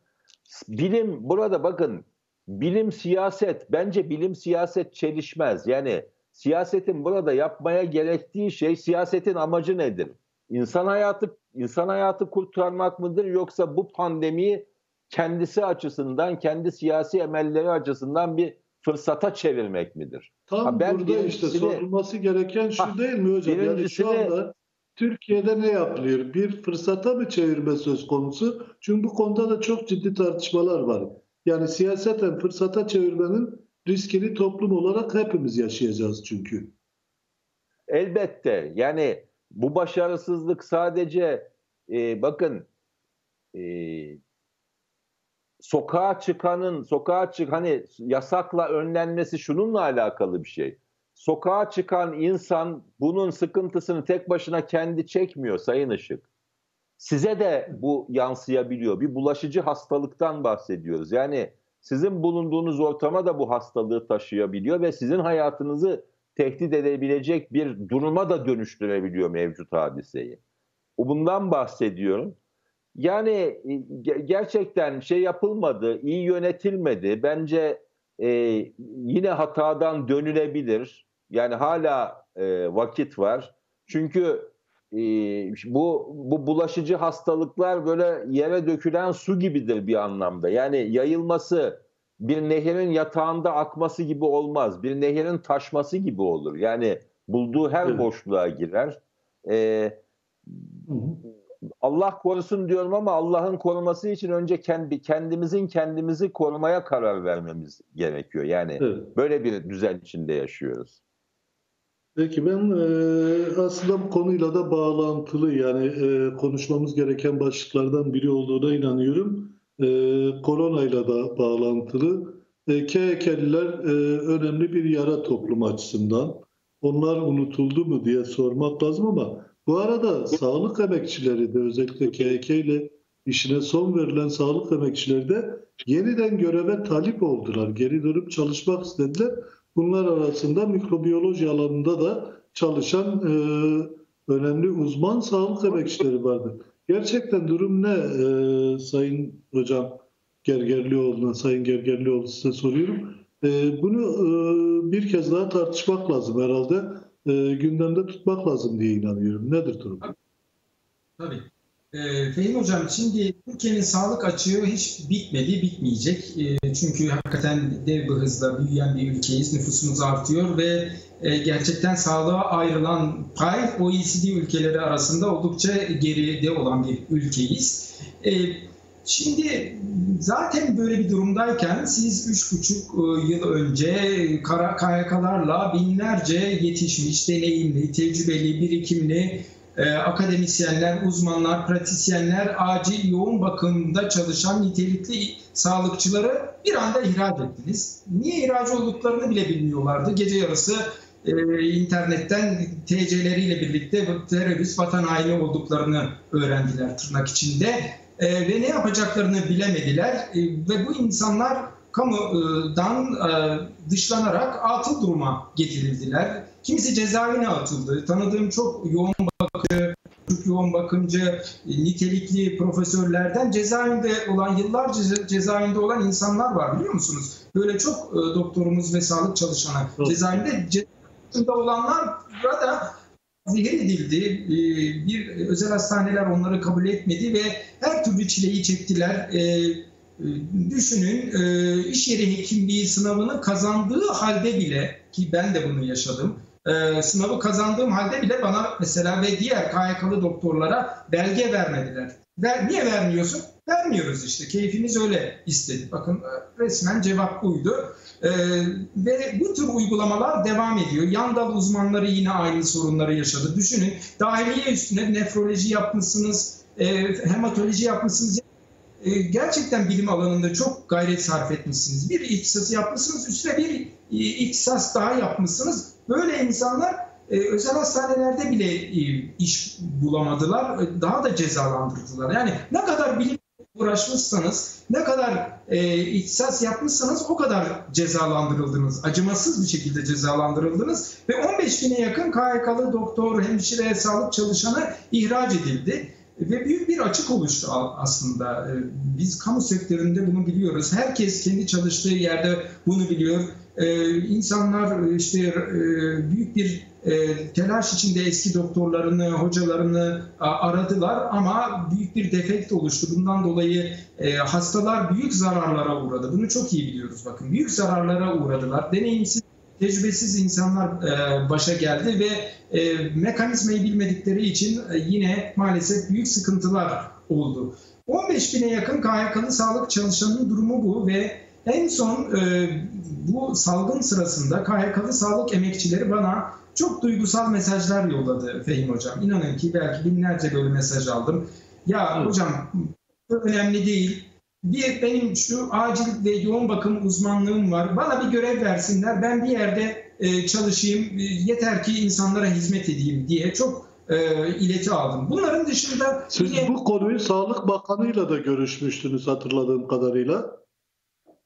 Bilim burada bakın bilim siyaset bence bilim siyaset çelişmez. Yani siyasetin burada yapmaya gerektiği şey siyasetin amacı nedir? İnsan hayatı insan hayatı kurtarmak mıdır yoksa bu pandemiyi kendisi açısından, kendi siyasi emelleri açısından bir fırsata çevirmek midir? Tam ha ben burada işte sorulması gereken şu ha, değil mi hocam? Yani şu anda Türkiye'de ne yapılıyor? Bir fırsata mı çevirme söz konusu? Çünkü bu konuda da çok ciddi tartışmalar var. Yani siyaseten fırsata çevirmenin riskini toplum olarak hepimiz yaşayacağız çünkü. Elbette. Yani bu başarısızlık sadece e, bakın e, sokağa çıkanın sokağa çık hani yasakla önlenmesi şununla alakalı bir şey. Sokağa çıkan insan bunun sıkıntısını tek başına kendi çekmiyor Sayın Işık. Size de bu yansıyabiliyor. Bir bulaşıcı hastalıktan bahsediyoruz. Yani sizin bulunduğunuz ortama da bu hastalığı taşıyabiliyor ve sizin hayatınızı tehdit edebilecek bir duruma da dönüştürebiliyor mevcut hadiseyi. Bundan bahsediyorum. Yani e, gerçekten şey yapılmadı, iyi yönetilmedi. Bence e, yine hatadan dönülebilir. Yani hala e, vakit var. Çünkü e, bu bu bulaşıcı hastalıklar böyle yere dökülen su gibidir bir anlamda. Yani yayılması bir nehirin yatağında akması gibi olmaz. Bir nehirin taşması gibi olur. Yani bulduğu her evet. boşluğa girer. Ee, Allah korusun diyorum ama Allah'ın koruması için önce kendi kendimizin kendimizi korumaya karar vermemiz gerekiyor. Yani evet. böyle bir düzen içinde yaşıyoruz. Peki ben e, aslında bu konuyla da bağlantılı yani e, konuşmamız gereken başlıklardan biri olduğuna inanıyorum. E, koronayla da bağlantılı. E, KHK'liler e, önemli bir yara toplum açısından. Onlar unutuldu mu diye sormak lazım ama bu arada sağlık emekçileri de özellikle KHK ile işine son verilen sağlık emekçileri de yeniden göreve talip oldular. Geri dönüp çalışmak istediler. Bunlar arasında mikrobiyoloji alanında da çalışan e, önemli uzman sağlık emekçileri vardı. Gerçekten durum ne e, Sayın Hocam Gergerlioğlu'na, Sayın Gergerlioğlu size soruyorum. E, bunu e, bir kez daha tartışmak lazım herhalde. E, gündemde tutmak lazım diye inanıyorum. Nedir durum? Tabii. E, Fehim Hocam şimdi Türkiye'nin sağlık açığı hiç bitmedi, bitmeyecek. E, çünkü hakikaten dev bir hızla büyüyen bir ülkeyiz. Nüfusumuz artıyor ve e, gerçekten sağlığa ayrılan pay OECD ülkeleri arasında oldukça geride olan bir ülkeyiz. E, Şimdi zaten böyle bir durumdayken siz üç buçuk e, yıl önce KYK'larla binlerce yetişmiş, deneyimli, tecrübeli, birikimli e, akademisyenler, uzmanlar, pratisyenler, acil yoğun bakımda çalışan nitelikli sağlıkçıları bir anda ihraç ettiniz. Niye ihraç olduklarını bile bilmiyorlardı. Gece yarısı e, internetten TC'leriyle birlikte terörist vatan haini olduklarını öğrendiler tırnak içinde. E, ve ne yapacaklarını bilemediler. E, ve bu insanlar kamudan dışlanarak atıl duruma getirildiler. Kimisi cezaevine atıldı. Tanıdığım çok yoğun bakıcı, çok yoğun bakımcı, nitelikli profesörlerden cezaevinde olan, yıllarca cezaevinde olan insanlar var biliyor musunuz? Böyle çok e, doktorumuz ve sağlık çalışanı evet. cezaevinde cezaevinde olanlar da zehir edildi. E, bir özel hastaneler onları kabul etmedi ve her türlü çileyi çektiler. Düşünün iş yeri hekimliği sınavını kazandığı halde bile ki ben de bunu yaşadım e, sınavı kazandığım halde bile bana mesela ve diğer KYK'lı doktorlara belge vermediler. Ver, niye vermiyorsun? Vermiyoruz işte. Keyfimiz öyle istedi. Bakın e, resmen cevap buydu. Ee, ve bu tür uygulamalar devam ediyor. Yan dal uzmanları yine aynı sorunları yaşadı. Düşünün dahiliye üstüne nefroloji yapmışsınız, e, hematoloji yapmışsınız. E, gerçekten bilim alanında çok gayret sarf etmişsiniz. Bir ihtisası yapmışsınız, üstüne bir e, ihtisas daha yapmışsınız. Böyle insanlar e, özel hastanelerde bile iş bulamadılar. Daha da cezalandırdılar. Yani ne kadar bilim uğraşmışsanız, ne kadar e, ihtisas yapmışsanız o kadar cezalandırıldınız. Acımasız bir şekilde cezalandırıldınız. Ve 15 bine yakın KHK'lı doktor, hemşire, sağlık çalışanı ihraç edildi. Ve büyük bir açık oluştu aslında. E, biz kamu sektöründe bunu biliyoruz. Herkes kendi çalıştığı yerde bunu biliyor. Ee, insanlar işte e, büyük bir e, telaş içinde eski doktorlarını, hocalarını aradılar ama büyük bir defekt oluştu. Bundan dolayı e, hastalar büyük zararlara uğradı. Bunu çok iyi biliyoruz bakın. Büyük zararlara uğradılar. Deneyimsiz, tecrübesiz insanlar e, başa geldi ve e, mekanizmayı bilmedikleri için e, yine maalesef büyük sıkıntılar oldu. 15 bine yakın KYK'lı sağlık çalışanının durumu bu ve en son e, bu salgın sırasında KYK'lı sağlık emekçileri bana çok duygusal mesajlar yolladı Fehim Hocam. İnanın ki belki binlerce böyle mesaj aldım. Ya hocam önemli değil. Bir benim şu acil ve yoğun bakım uzmanlığım var. Bana bir görev versinler. Ben bir yerde e, çalışayım. E, yeter ki insanlara hizmet edeyim diye çok e, ileti aldım. Bunların dışında... Siz yine... bu konuyu Sağlık Bakanı'yla da görüşmüştünüz hatırladığım kadarıyla.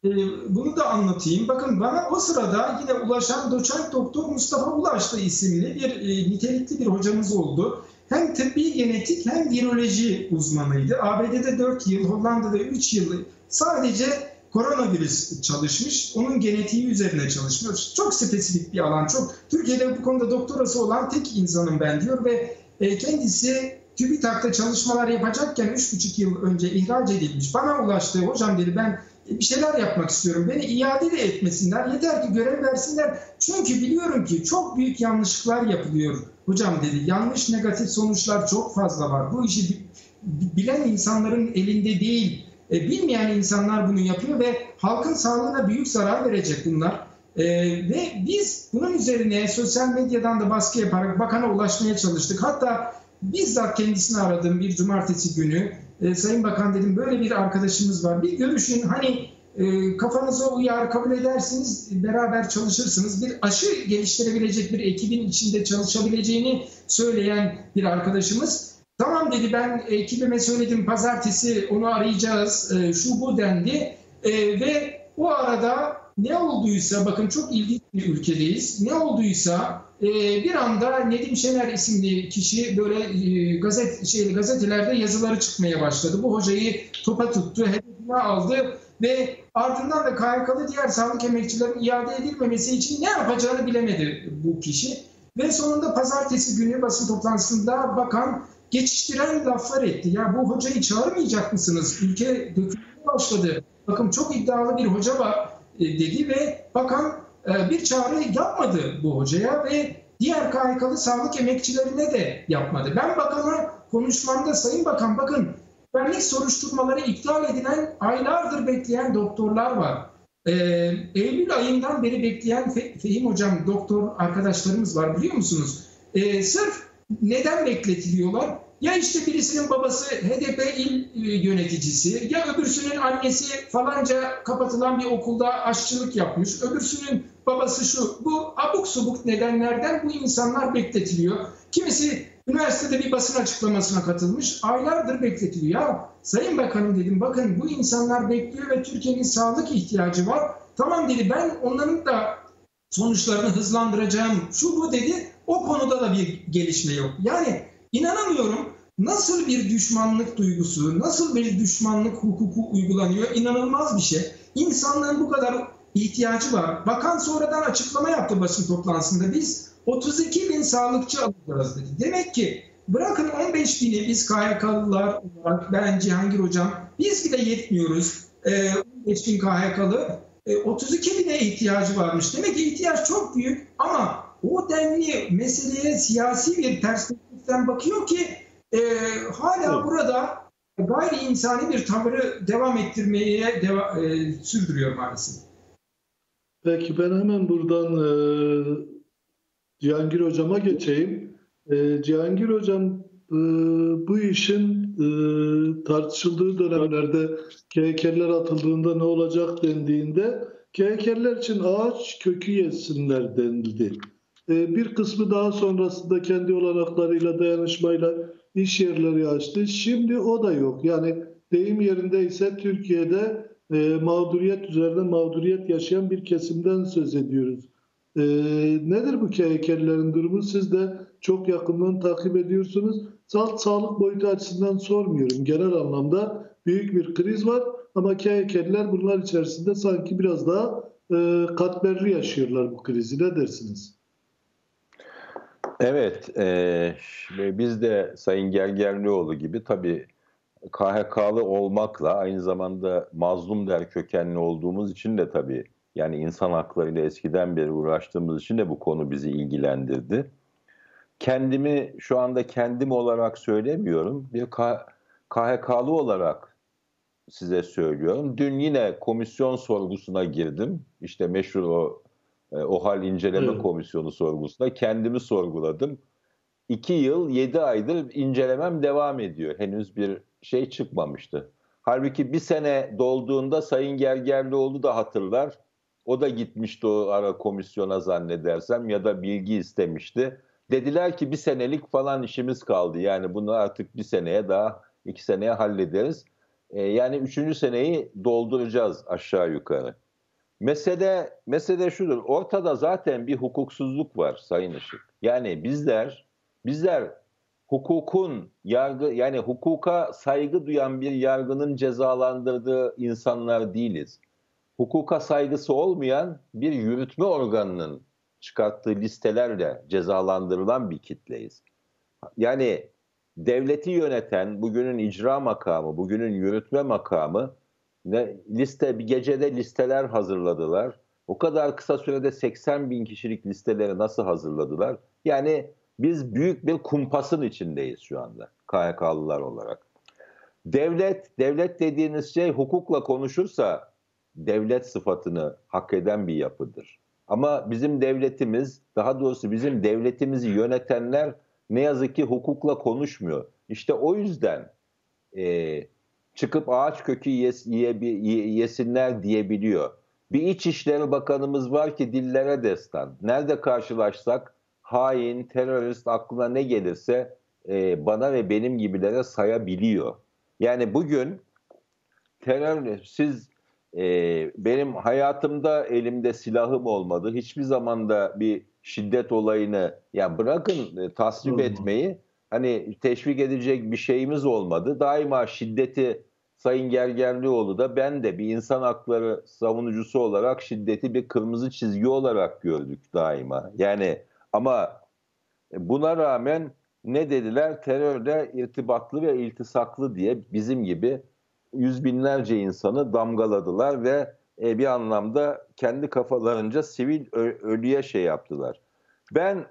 Ee, bunu da anlatayım. Bakın bana o sırada yine ulaşan doçent doktor Mustafa Ulaşlı isimli bir e, nitelikli bir hocamız oldu. Hem tıbbi genetik hem viroloji uzmanıydı. ABD'de 4 yıl, Hollanda'da 3 yıl sadece koronavirüs çalışmış. Onun genetiği üzerine çalışmış. Çok spesifik bir alan. Çok Türkiye'de bu konuda doktorası olan tek insanım ben diyor ve e, kendisi TÜBİTAK'ta çalışmalar yapacakken 3,5 yıl önce ihraç edilmiş. Bana ulaştı. Hocam dedi ben bir şeyler yapmak istiyorum. Beni iade de etmesinler. Yeter ki görev versinler. Çünkü biliyorum ki çok büyük yanlışlıklar yapılıyor. Hocam dedi yanlış negatif sonuçlar çok fazla var. Bu işi bilen insanların elinde değil. E, bilmeyen insanlar bunu yapıyor ve halkın sağlığına büyük zarar verecek bunlar. E, ve biz bunun üzerine sosyal medyadan da baskı yaparak bakana ulaşmaya çalıştık. Hatta bizzat kendisini aradım bir cumartesi günü e, Sayın Bakan dedim böyle bir arkadaşımız var. Bir görüşün hani e, kafanıza uyar kabul edersiniz beraber çalışırsınız. Bir aşı geliştirebilecek bir ekibin içinde çalışabileceğini söyleyen bir arkadaşımız. Tamam dedi ben ekibime söyledim pazartesi onu arayacağız e, şu bu dendi e, ve o arada ne olduysa bakın çok ilginç bir ülkedeyiz. Ne olduysa e, bir anda Nedim Şener isimli kişi böyle e, gazet şey, gazetelerde yazıları çıkmaya başladı. Bu hocayı topa tuttu, hedefine aldı ve ardından da KYK'lı diğer sağlık emekçilerin iade edilmemesi için ne yapacağını bilemedi bu kişi. Ve sonunda pazartesi günü basın toplantısında bakan geçiştiren laflar etti. Ya bu hocayı çağırmayacak mısınız? Ülke dökülmeye başladı. Bakın çok iddialı bir hoca var dedi ve bakan e, bir çağrı yapmadı bu hocaya ve diğer KHK'lı sağlık emekçilerine de yapmadı. Ben bakana konuşmamda Sayın Bakan bakın güvenlik soruşturmaları iptal edilen aylardır bekleyen doktorlar var. Ee, Eylül ayından beri bekleyen Fe Fehim Hocam doktor arkadaşlarımız var biliyor musunuz? Ee, sırf neden bekletiliyorlar? Ya işte birisinin babası HDP il e, yöneticisi, ya öbürsünün annesi falanca kapatılan bir okulda aşçılık yapmış, öbürsünün babası şu. Bu abuk subuk nedenlerden bu insanlar bekletiliyor. Kimisi üniversitede bir basın açıklamasına katılmış, aylardır bekletiliyor. Ya Sayın Bakanım dedim bakın bu insanlar bekliyor ve Türkiye'nin sağlık ihtiyacı var. Tamam dedi ben onların da sonuçlarını hızlandıracağım şu bu dedi. O konuda da bir gelişme yok. Yani İnanamıyorum nasıl bir düşmanlık duygusu, nasıl bir düşmanlık hukuku uygulanıyor inanılmaz bir şey. İnsanlığın bu kadar ihtiyacı var. Bakan sonradan açıklama yaptı basın toplantısında. Biz 32 bin sağlıkçı alacağız dedi. Demek ki bırakın 15 bini biz KHK'lılar olarak ben Cihangir Hocam biz bile yetmiyoruz. 15 bin KHK'lı 32 bine ihtiyacı varmış. Demek ki ihtiyaç çok büyük ama o denli meseleye siyasi bir perspektiften bakıyor ki e, hala evet. burada gayri insani bir tavırı devam ettirmeye deva, e, sürdürüyor maalesef. Peki ben hemen buradan e, Cihangir Hocam'a geçeyim. E, Cihangir Hocam e, bu işin e, tartışıldığı dönemlerde KHK'ler atıldığında ne olacak dendiğinde KHK'ler için ağaç kökü yesinler denildi. Ee, bir kısmı daha sonrasında kendi olanaklarıyla, dayanışmayla iş yerleri açtı. Şimdi o da yok. Yani deyim yerinde ise Türkiye'de e, mağduriyet üzerinde mağduriyet yaşayan bir kesimden söz ediyoruz. E, nedir bu KHK'lilerin durumu? Siz de çok yakından takip ediyorsunuz. Salt sağlık boyutu açısından sormuyorum. Genel anlamda büyük bir kriz var ama KHK'liler bunlar içerisinde sanki biraz daha e, katmerli yaşıyorlar bu krizi. Ne dersiniz? Evet, e, biz de Sayın Gergerlioğlu gibi tabii KHK'lı olmakla aynı zamanda mazlum der kökenli olduğumuz için de tabii yani insan haklarıyla eskiden beri uğraştığımız için de bu konu bizi ilgilendirdi. Kendimi şu anda kendim olarak söylemiyorum. Bir KHK'lı olarak size söylüyorum. Dün yine komisyon sorgusuna girdim. İşte meşhur o OHAL inceleme evet. komisyonu sorgusuna kendimi sorguladım. İki yıl yedi aydır incelemem devam ediyor. Henüz bir şey çıkmamıştı. Halbuki bir sene dolduğunda Sayın Gergerlioğlu da hatırlar. O da gitmişti o ara komisyona zannedersem ya da bilgi istemişti. Dediler ki bir senelik falan işimiz kaldı. Yani bunu artık bir seneye daha iki seneye hallederiz. Ee, yani üçüncü seneyi dolduracağız aşağı yukarı. Mesele, mesele şudur. Ortada zaten bir hukuksuzluk var Sayın Işık. Yani bizler bizler hukukun yargı yani hukuka saygı duyan bir yargının cezalandırdığı insanlar değiliz. Hukuka saygısı olmayan bir yürütme organının çıkarttığı listelerle cezalandırılan bir kitleyiz. Yani devleti yöneten bugünün icra makamı, bugünün yürütme makamı ne, liste bir gecede listeler hazırladılar. O kadar kısa sürede 80 bin kişilik listeleri nasıl hazırladılar? Yani biz büyük bir kumpasın içindeyiz şu anda KHK'lılar olarak. Devlet, devlet dediğiniz şey hukukla konuşursa devlet sıfatını hak eden bir yapıdır. Ama bizim devletimiz, daha doğrusu bizim devletimizi yönetenler ne yazık ki hukukla konuşmuyor. İşte o yüzden e, çıkıp ağaç kökü yes, yesinler diyebiliyor. Bir İçişleri Bakanımız var ki dillere destan. Nerede karşılaşsak hain, terörist aklına ne gelirse e, bana ve benim gibilere sayabiliyor. Yani bugün terör, siz e, benim hayatımda elimde silahım olmadı. Hiçbir zamanda bir şiddet olayını yani bırakın e, tasvip etmeyi hani teşvik edecek bir şeyimiz olmadı. Daima şiddeti Sayın Gergerlioğlu da ben de bir insan hakları savunucusu olarak şiddeti bir kırmızı çizgi olarak gördük daima. Yani ama buna rağmen ne dediler? Terörle irtibatlı ve iltisaklı diye bizim gibi yüz binlerce insanı damgaladılar ve e, bir anlamda kendi kafalarınca sivil ölüye şey yaptılar. Ben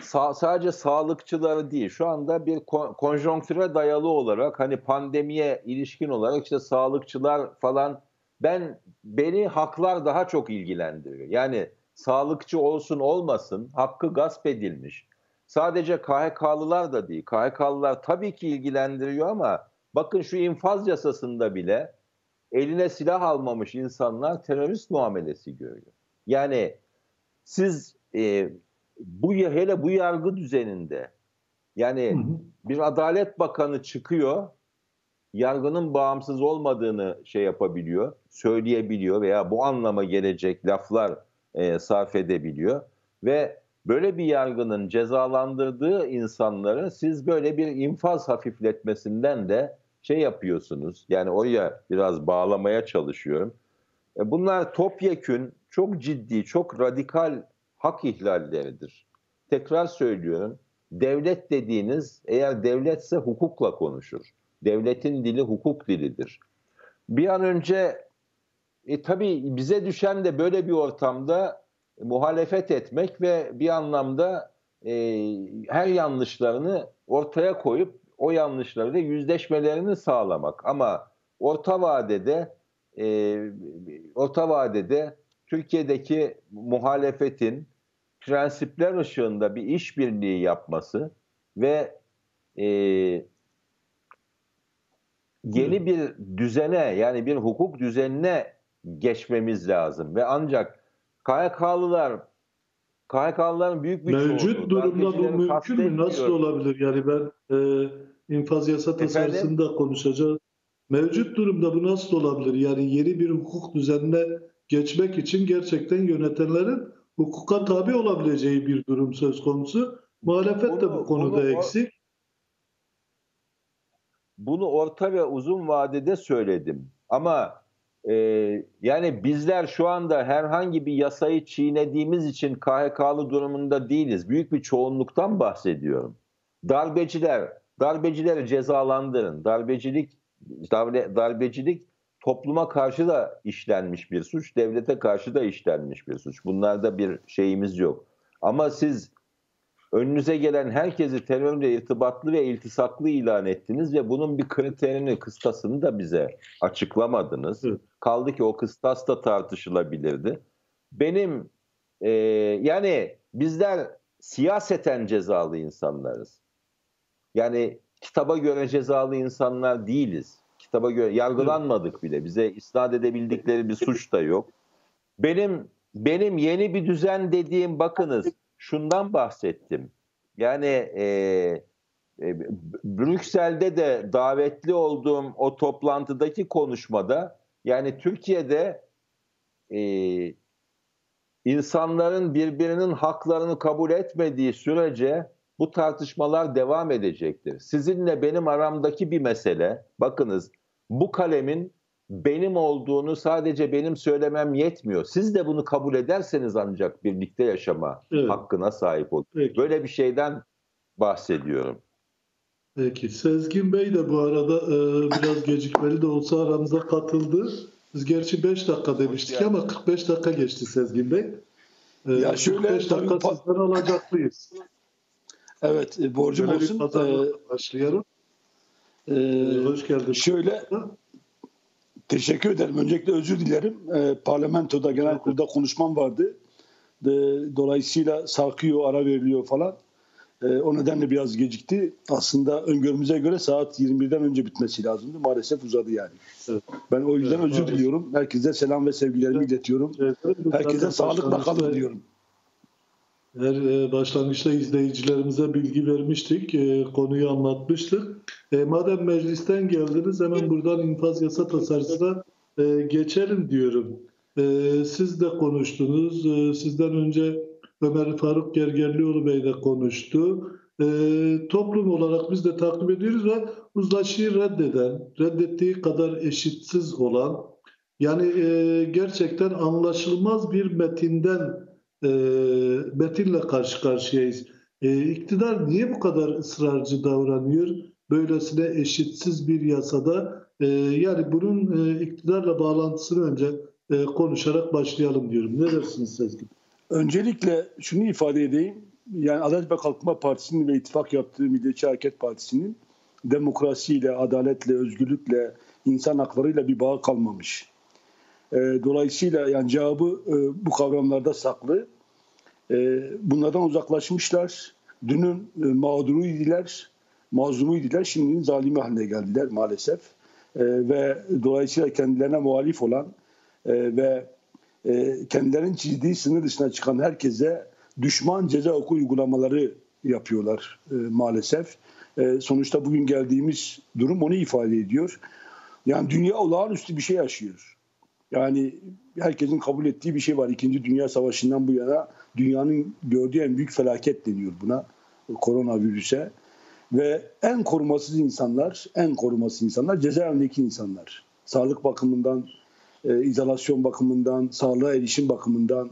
sa- sadece sağlıkçıları değil şu anda bir kon- konjonktüre dayalı olarak hani pandemiye ilişkin olarak işte sağlıkçılar falan ben beni haklar daha çok ilgilendiriyor. Yani sağlıkçı olsun olmasın hakkı gasp edilmiş. Sadece KHK'lılar da değil. KHK'lılar tabii ki ilgilendiriyor ama bakın şu infaz yasasında bile eline silah almamış insanlar terörist muamelesi görüyor. Yani siz e, bu hele bu yargı düzeninde yani hı hı. bir adalet bakanı çıkıyor yargının bağımsız olmadığını şey yapabiliyor, söyleyebiliyor veya bu anlama gelecek laflar e, sarf edebiliyor ve böyle bir yargının cezalandırdığı insanları siz böyle bir infaz hafifletmesinden de şey yapıyorsunuz. Yani oraya biraz bağlamaya çalışıyorum. E, bunlar topyekün çok ciddi, çok radikal hak ihlalleridir. Tekrar söylüyorum. Devlet dediğiniz eğer devletse hukukla konuşur. Devletin dili hukuk dilidir. Bir an önce e, tabii bize düşen de böyle bir ortamda muhalefet etmek ve bir anlamda e, her yanlışlarını ortaya koyup o yanlışları da yüzleşmelerini sağlamak. Ama orta vadede e, orta vadede Türkiye'deki muhalefetin prensipler ışığında bir işbirliği yapması ve e, yeni bir düzene yani bir hukuk düzenine geçmemiz lazım ve ancak KHK'lılar KHK'lıların büyük bir Mevcut durumda bu mümkün mü? Nasıl olabilir? Yani ben e, infaz yasa tasarısında konuşacağız. Mevcut durumda bu nasıl olabilir? Yani yeni bir hukuk düzenine geçmek için gerçekten yönetenlerin hukuka tabi olabileceği bir durum söz konusu. Muhalefet de bu konuda bunu, eksik. Bunu orta ve uzun vadede söyledim. Ama e, yani bizler şu anda herhangi bir yasayı çiğnediğimiz için KHK'lı durumunda değiliz. Büyük bir çoğunluktan bahsediyorum. Darbeciler, darbecileri cezalandırın. Darbecilik, darbe, darbecilik topluma karşı da işlenmiş bir suç, devlete karşı da işlenmiş bir suç. Bunlarda bir şeyimiz yok. Ama siz önünüze gelen herkesi terörle irtibatlı ve iltisaklı ilan ettiniz ve bunun bir kriterini, kıstasını da bize açıklamadınız. Evet. Kaldı ki o kıstas da tartışılabilirdi. Benim e, yani bizler siyaseten cezalı insanlarız. Yani kitaba göre cezalı insanlar değiliz. Kitaba göre yargılanmadık bile. Bize isnat edebildikleri bir suç da yok. Benim benim yeni bir düzen dediğim bakınız şundan bahsettim. Yani e, e, Brüksel'de de davetli olduğum o toplantıdaki konuşmada yani Türkiye'de e, insanların birbirinin haklarını kabul etmediği sürece bu tartışmalar devam edecektir. Sizinle benim aramdaki bir mesele, bakınız bu kalemin benim olduğunu sadece benim söylemem yetmiyor. Siz de bunu kabul ederseniz ancak birlikte yaşama evet. hakkına sahip olur. Böyle bir şeyden bahsediyorum. Peki. Sezgin Bey de bu arada e, biraz gecikmeli de olsa aramıza katıldı. Biz gerçi 5 dakika demiştik ama 45 dakika geçti Sezgin Bey. E, ya şöyle 45 dakika tabii, sizden alacaklıyız. Evet, e, borcum Böyle olsun. Ee, başlayalım. E, hoş geldiniz. Şöyle Teşekkür ederim. Öncelikle özür dilerim. E, parlamentoda, genel kurulda konuşmam vardı. E, dolayısıyla sarkıyor, ara veriliyor falan. E, o nedenle biraz gecikti. Aslında öngörümüze göre saat 21'den önce bitmesi lazımdı. Maalesef uzadı yani. Evet. Ben o yüzden evet, özür maalesef. diliyorum. Herkese selam ve sevgilerimi evet. iletiyorum. Evet, Herkese sağlıkla kalın diyorum. Her e, başlangıçta izleyicilerimize bilgi vermiştik, e, konuyu anlatmıştık. E, madem meclisten geldiniz hemen buradan infaz yasa tasarısına geçelim diyorum. Siz de konuştunuz, sizden önce Ömer Faruk Gergerlioğlu Bey de konuştu. Toplum olarak biz de takip ediyoruz ve uzlaşıyı reddeden, reddettiği kadar eşitsiz olan, yani gerçekten anlaşılmaz bir metinden e, karşı karşıyayız. E, iktidar niye bu kadar ısrarcı davranıyor? Böylesine eşitsiz bir yasada e, yani bunun e, iktidarla bağlantısını önce e, konuşarak başlayalım diyorum. Ne dersiniz Sezgin? Öncelikle şunu ifade edeyim. Yani Adalet ve Kalkınma Partisi'nin ve ittifak yaptığı Milliyetçi Hareket Partisi'nin demokrasiyle, adaletle, özgürlükle, insan haklarıyla bir bağ kalmamış. Dolayısıyla yani cevabı bu kavramlarda saklı. E, bunlardan uzaklaşmışlar. Dünün e, mağduruydiler, mazlumuydiler. Şimdinin zalimi haline geldiler maalesef. E, ve dolayısıyla kendilerine muhalif olan e, ve e, kendilerinin çizdiği sınır dışına çıkan herkese düşman ceza oku uygulamaları yapıyorlar maalesef. Sonuçta bugün geldiğimiz durum onu ifade ediyor. Yani dünya olağanüstü bir şey yaşıyor. Yani herkesin kabul ettiği bir şey var. İkinci Dünya Savaşı'ndan bu yana dünyanın gördüğü en büyük felaket deniyor buna koronavirüse. Ve en korumasız insanlar, en korumasız insanlar cezaevindeki insanlar. Sağlık bakımından, e, izolasyon bakımından, sağlığa erişim bakımından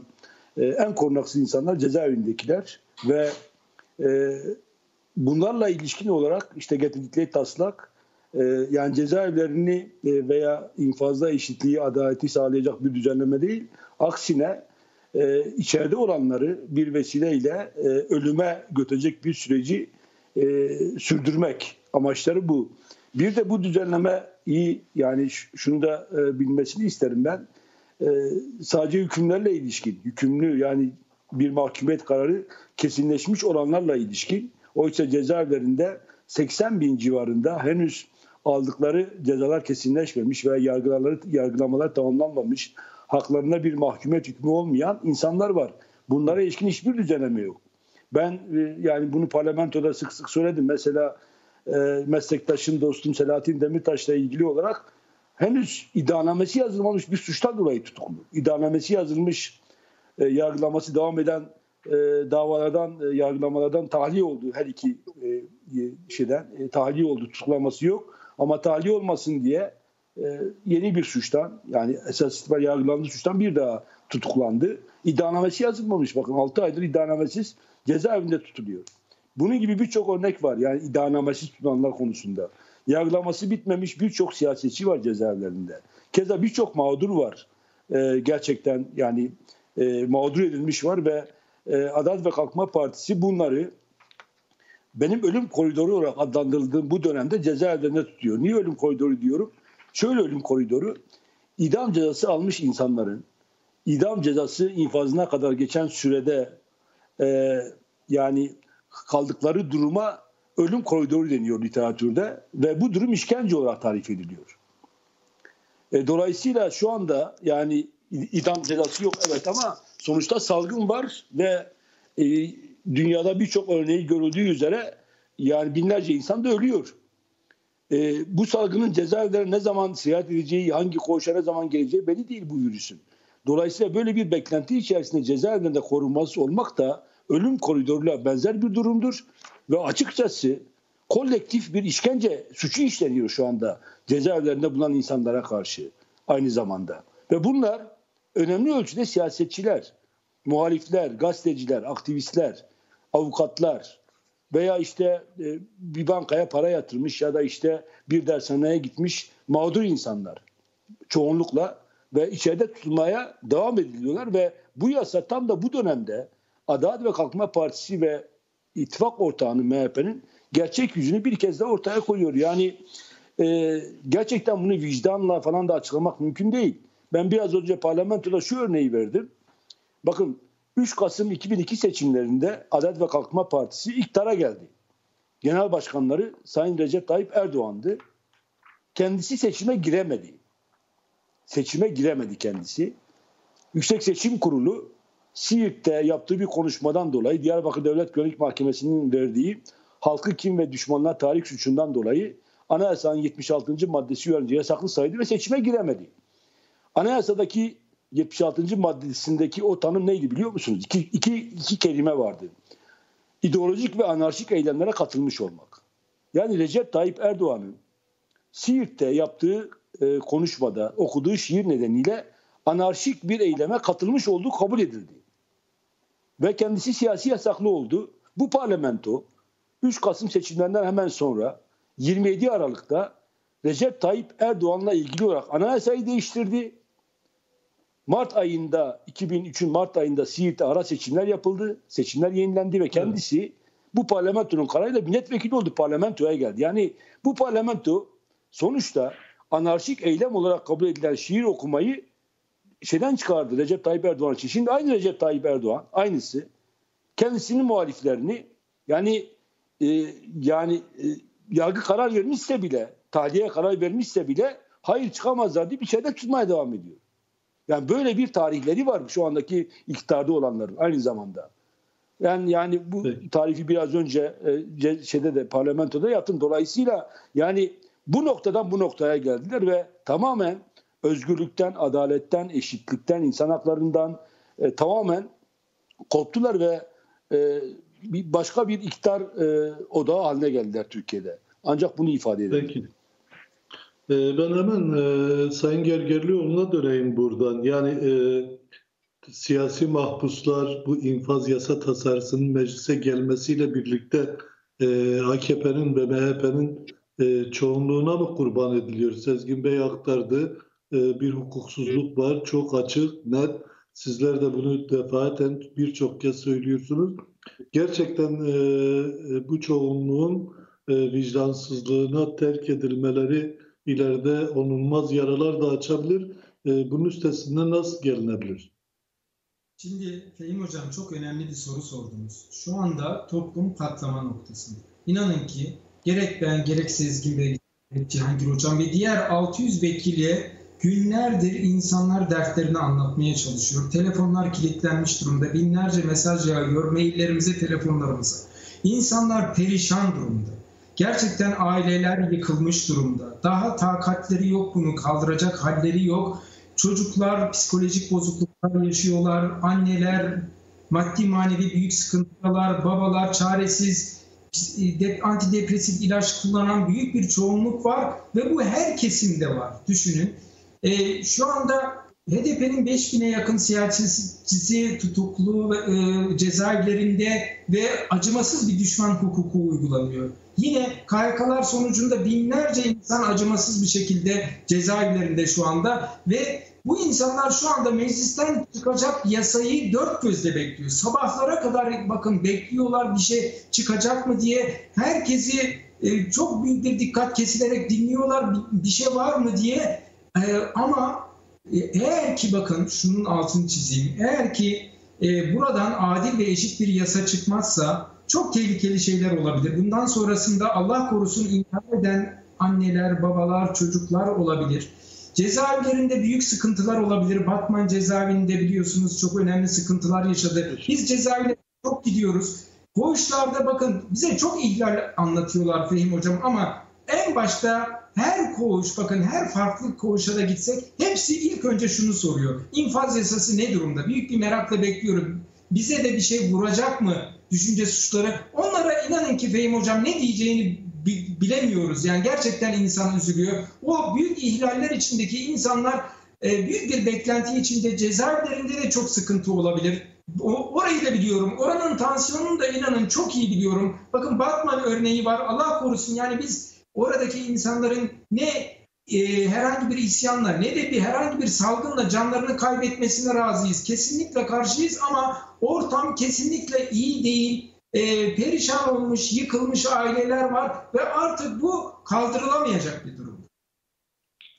e, en korunaksız insanlar cezaevindekiler ve e, bunlarla ilişkin olarak işte getirdikleri taslak e, yani cezaevlerini e, veya infazda eşitliği, adaleti sağlayacak bir düzenleme değil. Aksine e, içeride olanları bir vesileyle e, ölüme götürecek bir süreci e, sürdürmek amaçları bu. Bir de bu düzenleme iyi yani şunu da e, bilmesini isterim ben. E, sadece hükümlerle ilişkin, hükümlü yani bir mahkumiyet kararı kesinleşmiş olanlarla ilişkin. Oysa cezaevlerinde 80 bin civarında henüz aldıkları cezalar kesinleşmemiş veya yargılamaları, yargılamalar tamamlanmamış haklarına bir mahkumiyet hükmü olmayan insanlar var. Bunlara ilişkin hiçbir düzenleme yok. Ben e, yani bunu parlamentoda sık sık söyledim. Mesela e, meslektaşım, dostum Selahattin Demirtaş'la ilgili olarak henüz iddianamesi yazılmamış bir suçtan dolayı tutuklu. İddianamesi yazılmış, e, yargılaması devam eden davalardan, yargılamalardan tahliye oldu her iki şeyden. Tahliye oldu, tutuklaması yok. Ama tahliye olmasın diye e, yeni bir suçtan yani esas itibariyle yargılandığı suçtan bir daha tutuklandı. İddianamesi yazılmamış bakın 6 aydır iddianamesiz cezaevinde tutuluyor. Bunun gibi birçok örnek var yani iddianamesiz tutulanlar konusunda. Yargılaması bitmemiş birçok siyasetçi var cezaevlerinde. Keza birçok mağdur var. Ee, gerçekten yani e, mağdur edilmiş var ve e, Adalet ve Kalkınma Partisi bunları benim ölüm koridoru olarak adlandırıldığım bu dönemde cezaevlerinde tutuyor. Niye ölüm koridoru diyorum? Şöyle ölüm koridoru, idam cezası almış insanların idam cezası infazına kadar geçen sürede e, yani kaldıkları duruma ölüm koridoru deniyor literatürde ve bu durum işkence olarak tarif ediliyor. E, dolayısıyla şu anda yani idam cezası yok evet ama sonuçta salgın var ve e, dünyada birçok örneği görüldüğü üzere yani binlerce insan da ölüyor. E, bu salgının cezaevlerine ne zaman seyahat edeceği, hangi koğuşa ne zaman geleceği belli değil bu virüsün. Dolayısıyla böyle bir beklenti içerisinde cezaevlerinde korunması olmak da ölüm koridoruyla benzer bir durumdur. Ve açıkçası kolektif bir işkence suçu işleniyor şu anda cezaevlerinde bulunan insanlara karşı aynı zamanda. Ve bunlar önemli ölçüde siyasetçiler, muhalifler, gazeteciler, aktivistler, avukatlar veya işte e, bir bankaya para yatırmış ya da işte bir dershaneye gitmiş mağdur insanlar çoğunlukla ve içeride tutulmaya devam ediliyorlar ve bu yasa tam da bu dönemde Adalet ve Kalkınma Partisi ve ittifak ortağının MHP'nin gerçek yüzünü bir kez daha ortaya koyuyor. Yani e, gerçekten bunu vicdanla falan da açıklamak mümkün değil. Ben biraz önce parlamentoda şu örneği verdim. Bakın 3 Kasım 2002 seçimlerinde Adalet ve Kalkınma Partisi iktidara geldi. Genel başkanları Sayın Recep Tayyip Erdoğan'dı. Kendisi seçime giremedi. Seçime giremedi kendisi. Yüksek Seçim Kurulu Siirt'te yaptığı bir konuşmadan dolayı Diyarbakır Devlet Güvenlik Mahkemesi'nin verdiği halkı kim ve düşmanlar tarih suçundan dolayı anayasanın 76. maddesi uyarınca yasaklı saydı ve seçime giremedi. Anayasadaki 76. maddesindeki o tanım neydi biliyor musunuz? İki, iki, iki kelime vardı. İdeolojik ve anarşik eylemlere katılmış olmak. Yani Recep Tayyip Erdoğan'ın Siirt'te yaptığı e, konuşmada okuduğu şiir nedeniyle anarşik bir eyleme katılmış olduğu kabul edildi. Ve kendisi siyasi yasaklı oldu. Bu parlamento 3 Kasım seçimlerinden hemen sonra 27 Aralık'ta Recep Tayyip Erdoğan'la ilgili olarak anayasayı değiştirdi. Mart ayında 2003'ün Mart ayında Siirt'te ara seçimler yapıldı. Seçimler yenilendi ve kendisi evet. bu parlamentonun kararıyla milletvekili oldu parlamentoya geldi. Yani bu parlamento sonuçta anarşik eylem olarak kabul edilen şiir okumayı şeyden çıkardı Recep Tayyip Erdoğan için. Şimdi aynı Recep Tayyip Erdoğan aynısı kendisinin muhaliflerini yani e, yani e, yargı karar vermişse bile tahliye karar vermişse bile hayır çıkamazlar diye bir şeyde tutmaya devam ediyor. Yani böyle bir tarihleri var şu andaki iktidarda olanların aynı zamanda. Yani yani bu tarifi biraz önce e, şeyde de parlamentoda yaptım. Dolayısıyla yani bu noktadan bu noktaya geldiler ve tamamen özgürlükten, adaletten, eşitlikten, insan haklarından e, tamamen koptular ve e, bir başka bir iktidar e, odağı haline geldiler Türkiye'de. Ancak bunu ifade edelim. Peki. E, ben hemen e, Sayın Gergerlioğlu'na döneyim buradan. Yani e, siyasi mahpuslar bu infaz yasa tasarısının meclise gelmesiyle birlikte e, AKP'nin ve MHP'nin e, çoğunluğuna mı kurban ediliyor? Sezgin Bey aktardı. Bir hukuksuzluk var. Çok açık, net. Sizler de bunu defaten birçok kez söylüyorsunuz. Gerçekten bu çoğunluğun vicdansızlığına terk edilmeleri ileride onulmaz yaralar da açabilir. E, bunun üstesinden nasıl gelinebilir? Şimdi Fehim Hocam çok önemli bir soru sordunuz. Şu anda toplum patlama noktasında. İnanın ki gerek ben gerek Sezgin Bey, Cihangir Hocam ve diğer 600 vekiliye günlerdir insanlar dertlerini anlatmaya çalışıyor. Telefonlar kilitlenmiş durumda. Binlerce mesaj yağıyor maillerimize, telefonlarımıza. İnsanlar perişan durumda. Gerçekten aileler yıkılmış durumda. Daha takatleri yok bunu kaldıracak halleri yok. Çocuklar psikolojik bozukluklar yaşıyorlar. Anneler maddi manevi büyük sıkıntılar, babalar çaresiz, antidepresif ilaç kullanan büyük bir çoğunluk var ve bu her kesimde var. Düşünün. E, şu anda HDP'nin 5000'e yakın siyasetçisi tutuklu e, cezaevlerinde ve acımasız bir düşman hukuku uygulanıyor. Yine KYK'lar sonucunda binlerce insan acımasız bir şekilde cezaevlerinde şu anda ve bu insanlar şu anda meclisten çıkacak yasayı dört gözle bekliyor. Sabahlara kadar bakın bekliyorlar bir şey çıkacak mı diye. Herkesi e, çok büyük bir dikkat kesilerek dinliyorlar bir şey var mı diye. E, ama eğer ki bakın şunun altını çizeyim. Eğer ki buradan adil ve eşit bir yasa çıkmazsa çok tehlikeli şeyler olabilir. Bundan sonrasında Allah korusun intihar eden anneler, babalar, çocuklar olabilir. Cezaevlerinde büyük sıkıntılar olabilir. Batman cezaevinde biliyorsunuz çok önemli sıkıntılar yaşadı. Biz cezaevine çok gidiyoruz. Koğuşlarda bakın bize çok ihlal anlatıyorlar Fehim Hocam ama en başta her koğuş bakın her farklı koğuşa da gitsek hepsi ilk önce şunu soruyor. İnfaz yasası ne durumda? Büyük bir merakla bekliyorum. Bize de bir şey vuracak mı düşünce suçları? Onlara inanın ki Fehim Hocam ne diyeceğini bilemiyoruz. Yani gerçekten insan üzülüyor. O büyük ihlaller içindeki insanlar e, büyük bir beklenti içinde cezaevlerinde de çok sıkıntı olabilir. Orayı da biliyorum. Oranın tansiyonunu da inanın çok iyi biliyorum. Bakın Batman örneği var. Allah korusun yani biz oradaki insanların ne e, herhangi bir isyanla ne de bir herhangi bir salgınla canlarını kaybetmesine razıyız. Kesinlikle karşıyız ama ortam kesinlikle iyi değil e, perişan olmuş, yıkılmış aileler var ve artık bu kaldırılamayacak bir durum.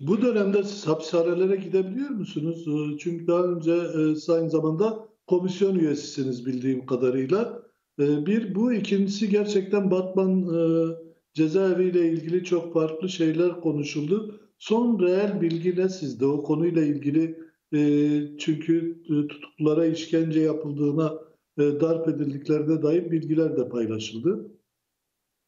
Bu dönemde hapishanelere gidebiliyor musunuz? Ee, çünkü daha önce e, aynı zamanda komisyon üyesisiniz bildiğim kadarıyla. E, bir bu, ikincisi gerçekten Batman e, cezaevi ile ilgili çok farklı şeyler konuşuldu. Son reel bilgi ne sizde? O konuyla ilgili e, çünkü e, tutuklulara işkence yapıldığına e, darp edildiklerine dair bilgiler de paylaşıldı.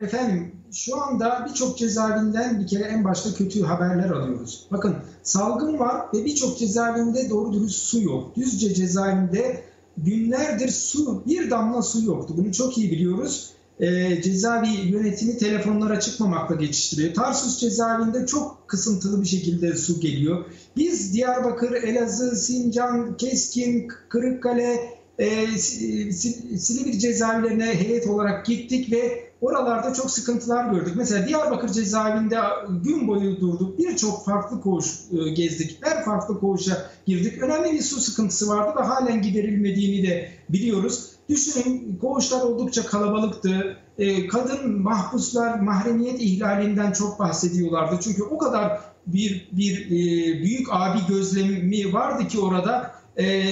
Efendim şu anda birçok cezaevinden bir kere en başta kötü haberler alıyoruz. Bakın salgın var ve birçok cezaevinde doğru dürüst su yok. Düzce cezaevinde günlerdir su, bir damla su yoktu. Bunu çok iyi biliyoruz. E, cezaevi yönetimi telefonlara çıkmamakla geçiştiriyor. Tarsus cezaevinde çok kısıntılı bir şekilde su geliyor. Biz Diyarbakır, Elazığ, Sincan, Keskin, Kırıkkale, e, Silivri cezaevlerine heyet olarak gittik ve oralarda çok sıkıntılar gördük. Mesela Diyarbakır cezaevinde gün boyu durduk. Birçok farklı koğuş e, gezdik. Her farklı koğuşa girdik. Önemli bir su sıkıntısı vardı ve halen giderilmediğini de biliyoruz. Düşünün koğuşlar oldukça kalabalıktı. E, kadın mahpuslar mahremiyet ihlalinden çok bahsediyorlardı. Çünkü o kadar bir bir e, büyük abi gözlemi vardı ki orada e,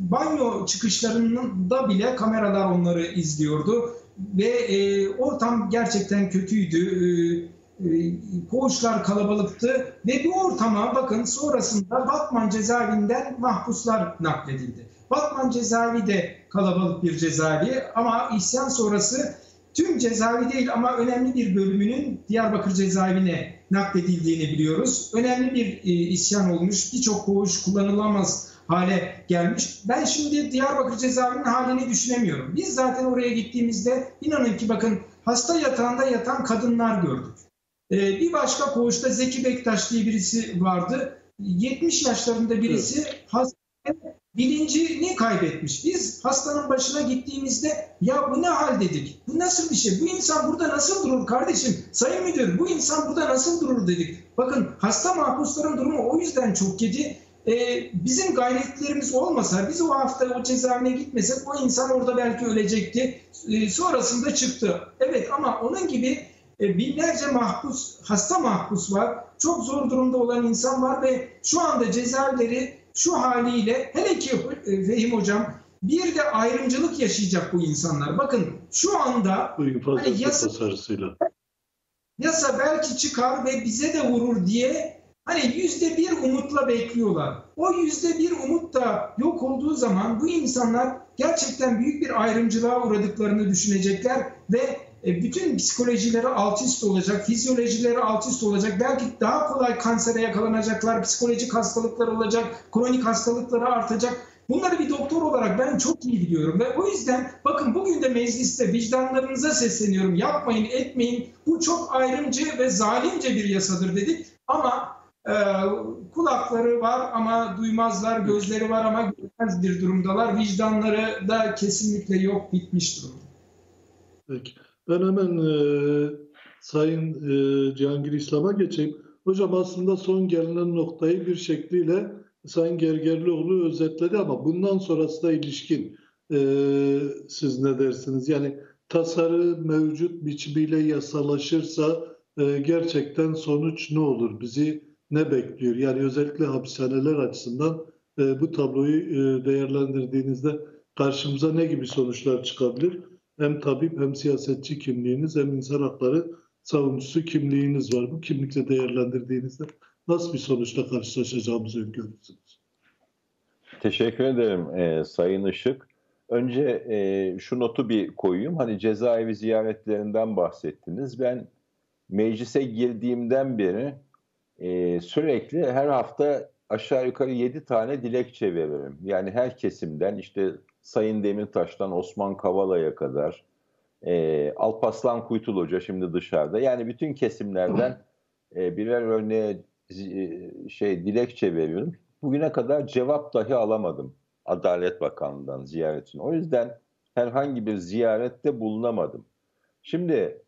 banyo çıkışlarında bile kameralar onları izliyordu ve e, ortam gerçekten kötüydü. E, e, koğuşlar kalabalıktı ve bu ortama bakın sonrasında Batman cezaevinden mahpuslar nakledildi. Batman cezaevi de kalabalık bir cezaevi ama isyan sonrası tüm cezaevi değil ama önemli bir bölümünün Diyarbakır cezaevine nakledildiğini biliyoruz. Önemli bir e, isyan olmuş. Birçok koğuş kullanılamaz hale gelmiş. Ben şimdi Diyarbakır cezaevinin halini düşünemiyorum. Biz zaten oraya gittiğimizde inanın ki bakın hasta yatağında yatan kadınlar gördük. Ee, bir başka koğuşta Zeki Bektaş diye birisi vardı. 70 yaşlarında birisi evet. hasta bilincini kaybetmiş. Biz hastanın başına gittiğimizde ya bu ne hal dedik. Bu nasıl bir şey? Bu insan burada nasıl durur kardeşim? Sayın müdür bu insan burada nasıl durur dedik. Bakın hasta mahpusların durumu o yüzden çok kötü e, bizim gayretlerimiz olmasa, biz o hafta o cezaevine gitmesek o insan orada belki ölecekti. E, sonrasında çıktı. Evet ama onun gibi e, binlerce mahpus, hasta mahpus var. Çok zor durumda olan insan var ve şu anda cezaevleri şu haliyle hele ki e, Fehim Hocam bir de ayrımcılık yaşayacak bu insanlar. Bakın şu anda hani yasa, yasa belki çıkar ve bize de vurur diye Hani yüzde bir umutla bekliyorlar. O yüzde bir umut da yok olduğu zaman bu insanlar gerçekten büyük bir ayrımcılığa uğradıklarını düşünecekler ve e, bütün psikolojileri alt üst olacak, fizyolojileri alt üst olacak. Belki daha kolay kansere yakalanacaklar, psikolojik hastalıklar olacak, kronik hastalıkları artacak. Bunları bir doktor olarak ben çok iyi biliyorum ve o yüzden bakın bugün de mecliste vicdanlarınıza sesleniyorum. Yapmayın, etmeyin. Bu çok ayrımcı ve zalimce bir yasadır dedik ama e, kulakları var ama duymazlar, gözleri var ama görmez bir durumdalar. Vicdanları da kesinlikle yok, bitmiş durumda. Peki. Ben hemen e, Sayın e, Cihangir İslam'a geçeyim. Hocam aslında son gelinen noktayı bir şekliyle Sayın Gergerlioğlu özetledi ama bundan sonrası da ilişkin e, siz ne dersiniz? Yani tasarı mevcut biçimiyle yasalaşırsa e, gerçekten sonuç ne olur? Bizi ne bekliyor? Yani özellikle hapishaneler açısından e, bu tabloyu e, değerlendirdiğinizde karşımıza ne gibi sonuçlar çıkabilir? Hem tabip hem siyasetçi kimliğiniz hem insan hakları savunucusu kimliğiniz var. Bu kimlikle değerlendirdiğinizde nasıl bir sonuçla karşılaşacağımızı öngörürsünüz? Teşekkür ederim e, Sayın Işık. Önce e, şu notu bir koyayım. Hani cezaevi ziyaretlerinden bahsettiniz. Ben meclise girdiğimden beri e, sürekli her hafta aşağı yukarı 7 tane dilekçe veririm. Yani her kesimden işte Sayın Demirtaş'tan Osman Kavala'ya kadar e, Alpaslan Kuytul Hoca şimdi dışarıda. Yani bütün kesimlerden e, birer örneğe e, şey dilekçe veriyorum. Bugüne kadar cevap dahi alamadım Adalet Bakanlığı'ndan ziyaretin. O yüzden herhangi bir ziyarette bulunamadım. Şimdi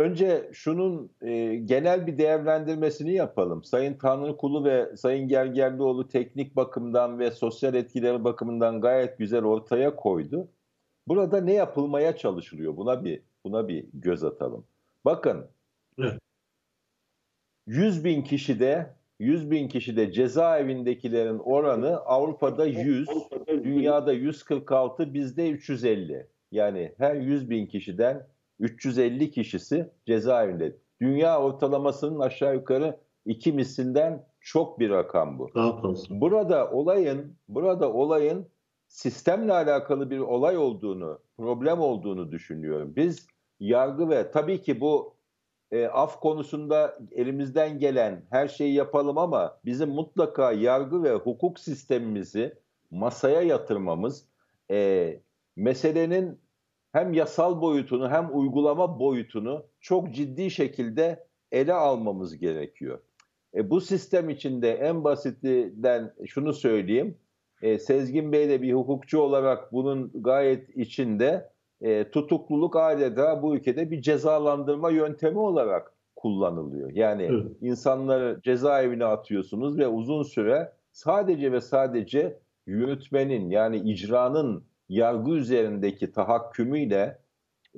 önce şunun e, genel bir değerlendirmesini yapalım. Sayın Tanrıkulu ve Sayın Gergerlioğlu teknik bakımdan ve sosyal etkileri bakımından gayet güzel ortaya koydu. Burada ne yapılmaya çalışılıyor? Buna bir buna bir göz atalım. Bakın evet. 100 bin kişide 100 bin kişide cezaevindekilerin oranı Avrupa'da 100, dünyada 146, bizde 350. Yani her 100 bin kişiden 350 kişisi cezaevinde. Dünya ortalamasının aşağı yukarı iki mislinden çok bir rakam bu. Burada olayın, burada olayın sistemle alakalı bir olay olduğunu, problem olduğunu düşünüyorum. Biz yargı ve tabii ki bu e, af konusunda elimizden gelen her şeyi yapalım ama bizim mutlaka yargı ve hukuk sistemimizi masaya yatırmamız, e, meselenin hem yasal boyutunu hem uygulama boyutunu çok ciddi şekilde ele almamız gerekiyor. E, bu sistem içinde en basitinden şunu söyleyeyim. E, Sezgin Bey de bir hukukçu olarak bunun gayet içinde e, tutukluluk adeta bu ülkede bir cezalandırma yöntemi olarak kullanılıyor. Yani evet. insanları cezaevine atıyorsunuz ve uzun süre sadece ve sadece yürütmenin yani icranın yargı üzerindeki tahakkümüyle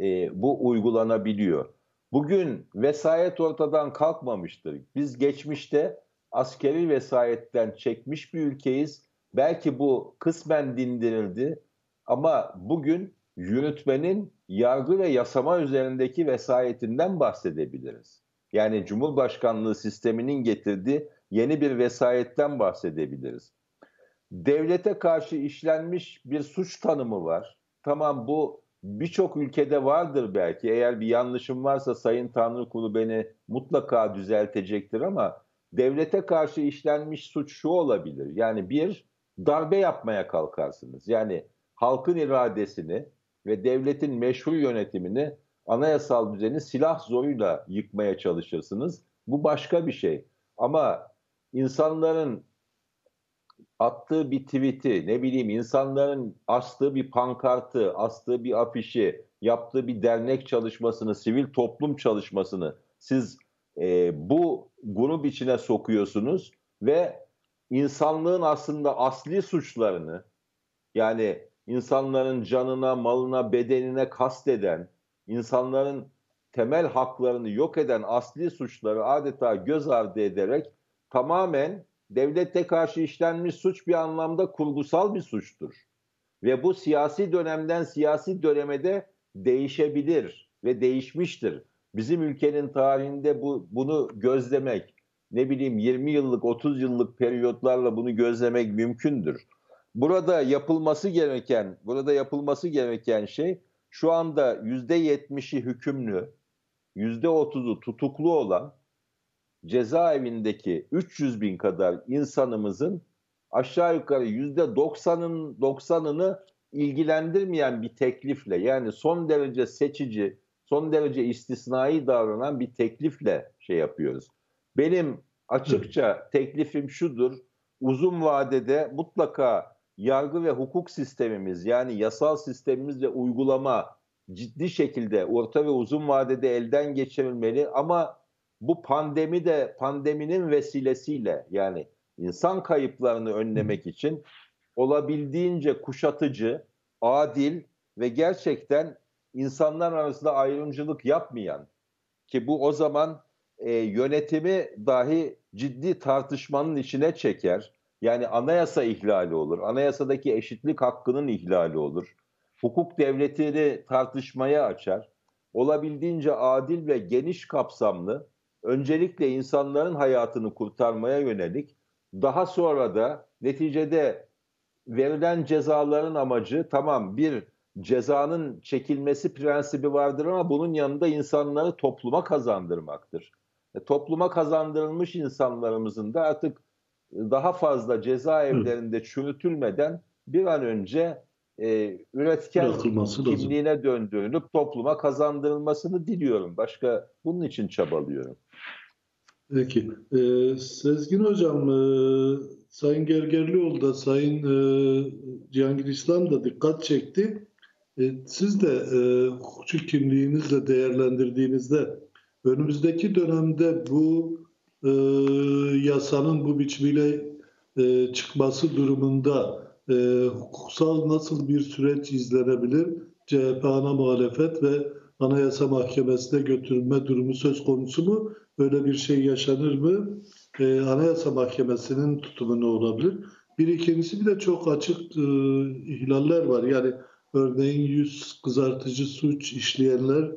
e, bu uygulanabiliyor. Bugün vesayet ortadan kalkmamıştır. Biz geçmişte askeri vesayetten çekmiş bir ülkeyiz. Belki bu kısmen dindirildi ama bugün yürütmenin yargı ve yasama üzerindeki vesayetinden bahsedebiliriz. Yani Cumhurbaşkanlığı sisteminin getirdiği yeni bir vesayetten bahsedebiliriz. Devlete karşı işlenmiş bir suç tanımı var. Tamam bu birçok ülkede vardır belki. Eğer bir yanlışım varsa Sayın Tanrıkulu beni mutlaka düzeltecektir ama devlete karşı işlenmiş suç şu olabilir. Yani bir darbe yapmaya kalkarsınız. Yani halkın iradesini ve devletin meşru yönetimini anayasal düzeni silah zoruyla yıkmaya çalışırsınız. Bu başka bir şey. Ama insanların attığı bir tweet'i, ne bileyim insanların astığı bir pankartı, astığı bir afişi, yaptığı bir dernek çalışmasını, sivil toplum çalışmasını siz e, bu grup içine sokuyorsunuz ve insanlığın aslında asli suçlarını yani insanların canına, malına, bedenine kasteden, insanların temel haklarını yok eden asli suçları adeta göz ardı ederek tamamen devlette karşı işlenmiş suç bir anlamda kurgusal bir suçtur. Ve bu siyasi dönemden siyasi döneme de değişebilir ve değişmiştir. Bizim ülkenin tarihinde bu bunu gözlemek, ne bileyim 20 yıllık, 30 yıllık periyotlarla bunu gözlemek mümkündür. Burada yapılması gereken, burada yapılması gereken şey şu anda %70'i hükümlü, %30'u tutuklu olan cezaevindeki 300 bin kadar insanımızın aşağı yukarı %90'ın 90'ını ilgilendirmeyen bir teklifle yani son derece seçici, son derece istisnai davranan bir teklifle şey yapıyoruz. Benim açıkça teklifim şudur. Uzun vadede mutlaka yargı ve hukuk sistemimiz yani yasal sistemimiz ve uygulama ciddi şekilde orta ve uzun vadede elden geçirilmeli ama bu pandemi de pandeminin vesilesiyle yani insan kayıplarını önlemek için olabildiğince kuşatıcı, adil ve gerçekten insanlar arasında ayrımcılık yapmayan ki bu o zaman e, yönetimi dahi ciddi tartışmanın içine çeker. Yani anayasa ihlali olur, anayasadaki eşitlik hakkının ihlali olur, hukuk devletini tartışmaya açar. Olabildiğince adil ve geniş kapsamlı, öncelikle insanların hayatını kurtarmaya yönelik, daha sonra da neticede verilen cezaların amacı tamam bir cezanın çekilmesi prensibi vardır ama bunun yanında insanları topluma kazandırmaktır. E, topluma kazandırılmış insanlarımızın da artık daha fazla cezaevlerinde çürütülmeden bir an önce e, üretken kimliğine lazım. döndürülüp topluma kazandırılmasını diliyorum. Başka bunun için çabalıyorum. Peki. Ee, Sezgin Hocam, e, Sayın Gergerlioğlu da Sayın e, Cihangir İslam da dikkat çekti. E, siz de e, hukukçu kimliğinizle değerlendirdiğinizde önümüzdeki dönemde bu e, yasanın bu biçimiyle e, çıkması durumunda e, hukuksal nasıl bir süreç izlenebilir? CHP ana muhalefet ve Anayasa Mahkemesi'ne götürülme durumu söz konusu mu? Böyle bir şey yaşanır mı? E, Anayasa Mahkemesi'nin tutumu ne olabilir? Bir ikincisi bir de çok açık e, ihlaller var. Yani örneğin yüz kızartıcı suç işleyenler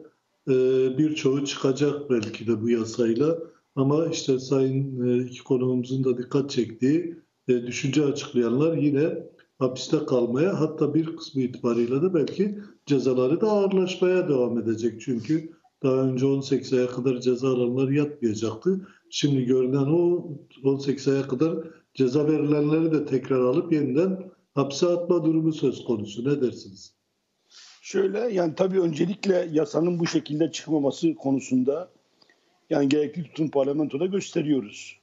e, birçoğu çıkacak belki de bu yasayla. Ama işte sayın e, iki konuğumuzun da dikkat çektiği e, düşünce açıklayanlar yine hapiste kalmaya hatta bir kısmı itibariyle de belki cezaları da ağırlaşmaya devam edecek. Çünkü daha önce 18 aya kadar ceza alanlar yatmayacaktı. Şimdi görünen o 18 aya kadar ceza verilenleri de tekrar alıp yeniden hapse atma durumu söz konusu. Ne dersiniz? Şöyle yani tabii öncelikle yasanın bu şekilde çıkmaması konusunda yani gerekli tutum parlamentoda gösteriyoruz.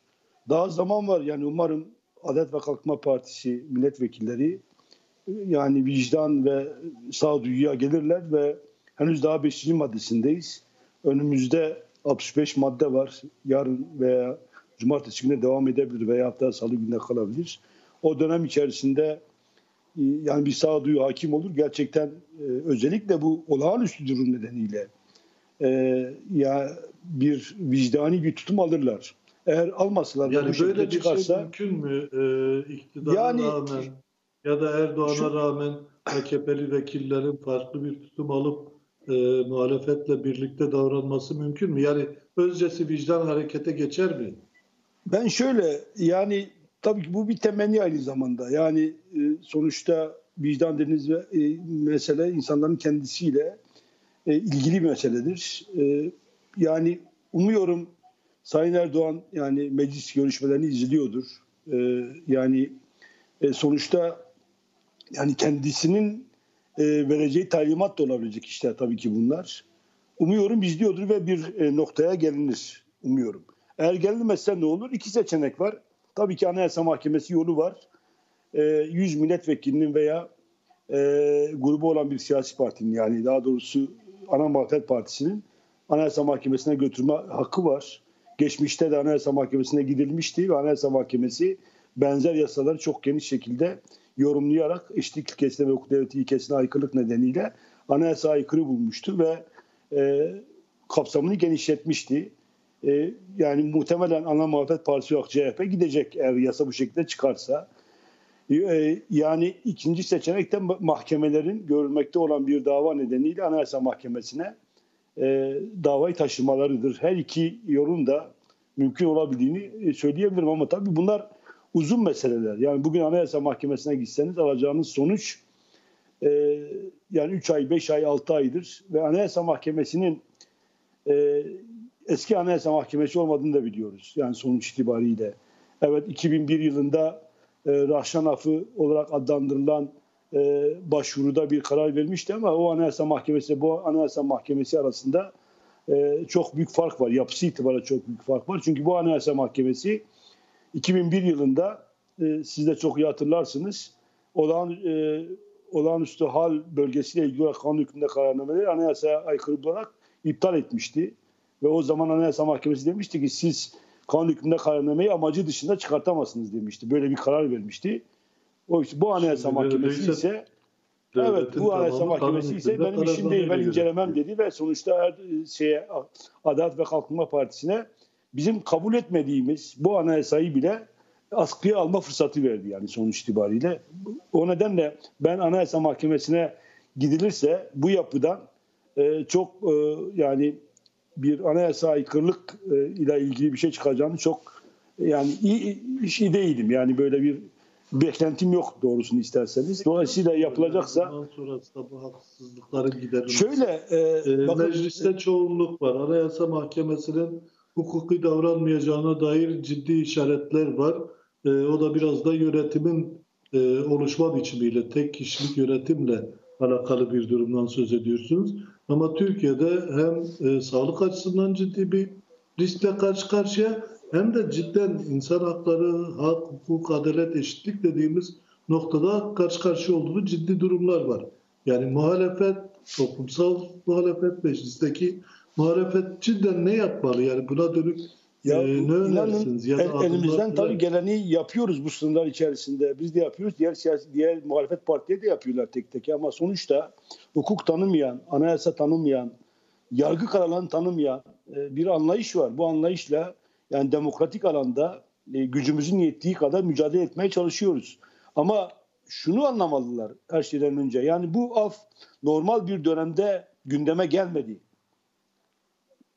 Daha zaman var yani umarım Adalet ve Kalkınma Partisi milletvekilleri yani vicdan ve sağduyuya gelirler ve henüz daha 5. maddesindeyiz. Önümüzde 65 madde var. Yarın veya cumartesi günü devam edebilir veya hatta salı gününe kalabilir. O dönem içerisinde e, yani bir sağduyu hakim olur. Gerçekten e, özellikle bu olağanüstü durum nedeniyle e, ya bir vicdani bir tutum alırlar. Eğer almasalar yani böyle bir şey çıkarsa, şey mümkün mü e, iktidara yani, rağmen ya da Erdoğan'a şu, rağmen AKP'li vekillerin farklı bir tutum alıp e, muhalefetle birlikte davranması mümkün mü? Yani özcesi vicdan harekete geçer mi? Ben şöyle yani tabii ki bu bir temenni aynı zamanda. Yani e, sonuçta vicdan dediğiniz e, mesele insanların kendisiyle e, ilgili bir meseledir. E, yani umuyorum Sayın Erdoğan yani meclis görüşmelerini izliyordur. E, yani e, sonuçta yani kendisinin e, vereceği talimat da olabilecek işler tabii ki bunlar. Umuyorum izliyordur ve bir e, noktaya gelinir. Umuyorum. Eğer gelinmezse ne olur? İki seçenek var. Tabii ki Anayasa Mahkemesi yolu var. E, 100 milletvekilinin veya grubu olan bir siyasi partinin yani daha doğrusu ana muhalefet partisinin Anayasa Mahkemesi'ne götürme hakkı var. Geçmişte de Anayasa Mahkemesi'ne gidilmişti ve Anayasa Mahkemesi benzer yasaları çok geniş şekilde yorumlayarak eşitlik ilkesine ve hukuk devleti ilkesine aykırılık nedeniyle anayasa aykırı bulmuştu ve e, kapsamını genişletmişti. E, yani muhtemelen ana muhalefet partisi olarak CHP gidecek eğer yasa bu şekilde çıkarsa. E, yani ikinci seçenek de mahkemelerin görülmekte olan bir dava nedeniyle Anayasa Mahkemesi'ne e, davayı taşımalarıdır. Her iki yolun da mümkün olabildiğini e, söyleyebilirim ama tabii bunlar uzun meseleler. Yani bugün Anayasa Mahkemesi'ne gitseniz alacağınız sonuç e, yani 3 ay, 5 ay, 6 aydır ve Anayasa Mahkemesi'nin e, eski Anayasa Mahkemesi olmadığını da biliyoruz. Yani sonuç itibariyle. Evet 2001 yılında e, Rahşan Afı olarak adlandırılan e, başvuruda bir karar vermişti ama o Anayasa Mahkemesi bu Anayasa Mahkemesi arasında e, çok büyük fark var. Yapısı itibariyle çok büyük fark var. Çünkü bu Anayasa Mahkemesi 2001 yılında e, siz de çok iyi hatırlarsınız olağan, e, olağanüstü hal bölgesiyle ilgili olarak kanun hükmünde kararnameleri anayasaya aykırı olarak iptal etmişti. Ve o zaman Anayasa Mahkemesi demişti ki siz kanun hükmünde kararnameyi amacı dışında çıkartamazsınız demişti. Böyle bir karar vermişti. O işte bu Anayasa Şimdi Mahkemesi ise evet bu Anayasa Mahkemesi ise benim işim değil ben incelemem dedi ve sonuçta e, şeye Adalet ve Kalkınma Partisi'ne bizim kabul etmediğimiz bu anayasayı bile askıya alma fırsatı verdi yani sonuç itibariyle. O nedenle ben Anayasa Mahkemesi'ne gidilirse bu yapıdan e, çok e, yani bir anayasa aykırılık e, ile ilgili bir şey çıkacağını çok yani iyi, iyi değilim. Yani böyle bir beklentim yok doğrusunu isterseniz. Dolayısıyla yapılacaksa sonrasında bu haksızlıkların giderilmesi. Şöyle e, e, bakın, mecliste çoğunluk var. Anayasa Mahkemesi'nin hukuki davranmayacağına dair ciddi işaretler var. E, o da biraz da yönetimin e, oluşma biçimiyle, tek kişilik yönetimle alakalı bir durumdan söz ediyorsunuz. Ama Türkiye'de hem e, sağlık açısından ciddi bir riskle karşı karşıya hem de cidden insan hakları, hak, hukuk, adalet, eşitlik dediğimiz noktada karşı karşıya olduğu ciddi durumlar var. Yani muhalefet, toplumsal muhalefet, meclisteki muhalefet cidden ne yapmalı? Yani buna dönük ya, ee, ne önersiniz? Ya el, elimizden tabii geleni yapıyoruz bu sınırlar içerisinde. Biz de yapıyoruz. Diğer siyasi, diğer muhalefet partileri de yapıyorlar tek tek. Ama sonuçta hukuk tanımayan, anayasa tanımayan, yargı kararlarını tanımayan e, bir anlayış var. Bu anlayışla yani demokratik alanda e, gücümüzün yettiği kadar mücadele etmeye çalışıyoruz. Ama şunu anlamalılar her şeyden önce. Yani bu af normal bir dönemde gündeme gelmedi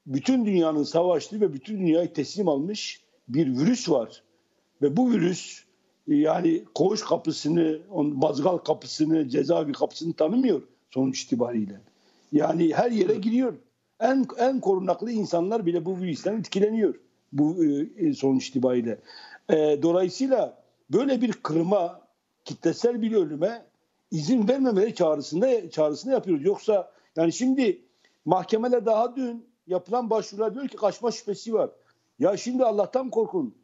bütün dünyanın savaştığı ve bütün dünyayı teslim almış bir virüs var. Ve bu virüs yani koğuş kapısını, bazgal kapısını, cezaevi kapısını tanımıyor sonuç itibariyle. Yani her yere giriyor. En en korunaklı insanlar bile bu virüsten etkileniyor bu e, sonuç itibariyle. E, dolayısıyla böyle bir kırma, kitlesel bir ölüme izin vermemeleri çağrısında çağrısını yapıyoruz. Yoksa yani şimdi mahkemeler daha dün yapılan başvurular diyor ki kaçma şüphesi var. Ya şimdi Allah'tan korkun.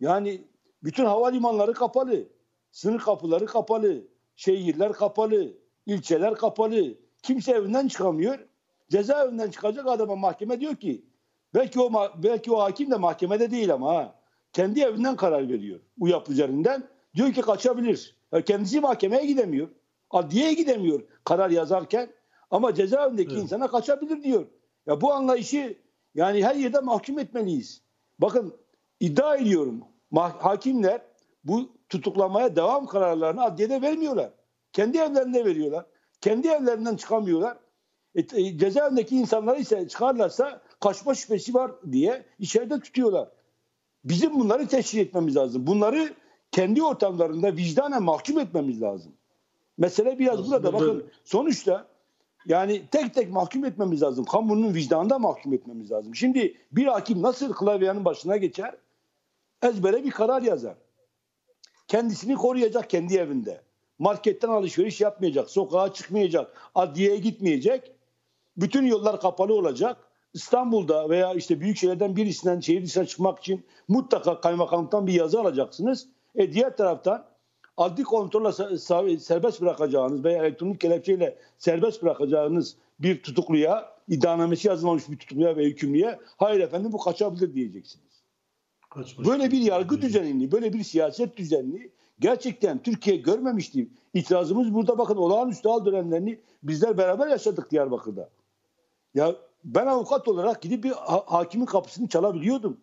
Yani bütün havalimanları kapalı. Sınır kapıları kapalı. Şehirler kapalı. ilçeler kapalı. Kimse evinden çıkamıyor. Cezaevinden çıkacak adama mahkeme diyor ki belki o belki o hakim de mahkemede değil ama ha, kendi evinden karar veriyor. UYAP üzerinden. Diyor ki kaçabilir. Ya kendisi mahkemeye gidemiyor. Adliyeye gidemiyor karar yazarken. Ama cezaevindeki evet. insana kaçabilir diyor. Ya bu anlayışı yani her yerde mahkum etmeliyiz. Bakın iddia ediyorum hakimler bu tutuklamaya devam kararlarını adliyede vermiyorlar. Kendi evlerinde veriyorlar. Kendi evlerinden çıkamıyorlar. E, e, cezaevindeki insanları ise çıkarlarsa kaçma şüphesi var diye içeride tutuyorlar. Bizim bunları teşhir etmemiz lazım. Bunları kendi ortamlarında vicdanen mahkum etmemiz lazım. Mesele biraz burada. Bakın sonuçta yani tek tek mahkum etmemiz lazım. Kamunun vicdanında mahkum etmemiz lazım. Şimdi bir hakim nasıl klavyenin başına geçer? Ezbere bir karar yazar. Kendisini koruyacak kendi evinde. Marketten alışveriş yapmayacak, sokağa çıkmayacak, adliyeye gitmeyecek. Bütün yollar kapalı olacak. İstanbul'da veya işte büyük şehirlerden birisinden şehir dışına çıkmak için mutlaka kaymakamlıktan bir yazı alacaksınız. E diğer taraftan adli kontrolle serbest bırakacağınız veya elektronik kelepçeyle serbest bırakacağınız bir tutukluya, iddianamesi yazılmamış bir tutukluya ve hükümlüye hayır efendim bu kaçabilir diyeceksiniz. Kaçmış. Böyle bir yargı düzenini, böyle bir siyaset düzenini gerçekten Türkiye görmemişti. İtirazımız burada bakın olağanüstü hal dönemlerini bizler beraber yaşadık Diyarbakır'da. Ya ben avukat olarak gidip bir hakimin kapısını çalabiliyordum.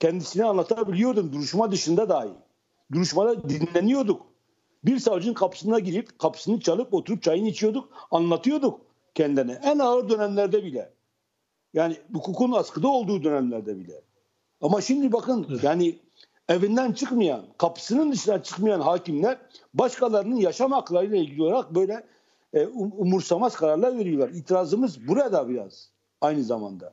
Kendisine anlatabiliyordum duruşma dışında dahi duruşmada dinleniyorduk. Bir savcının kapısına girip kapısını çalıp oturup çayını içiyorduk, anlatıyorduk kendine. En ağır dönemlerde bile. Yani hukukun askıda olduğu dönemlerde bile. Ama şimdi bakın yani evinden çıkmayan, kapısının dışına çıkmayan hakimler başkalarının yaşam haklarıyla ilgili olarak böyle e, um, umursamaz kararlar veriyorlar. İtirazımız burada biraz aynı zamanda.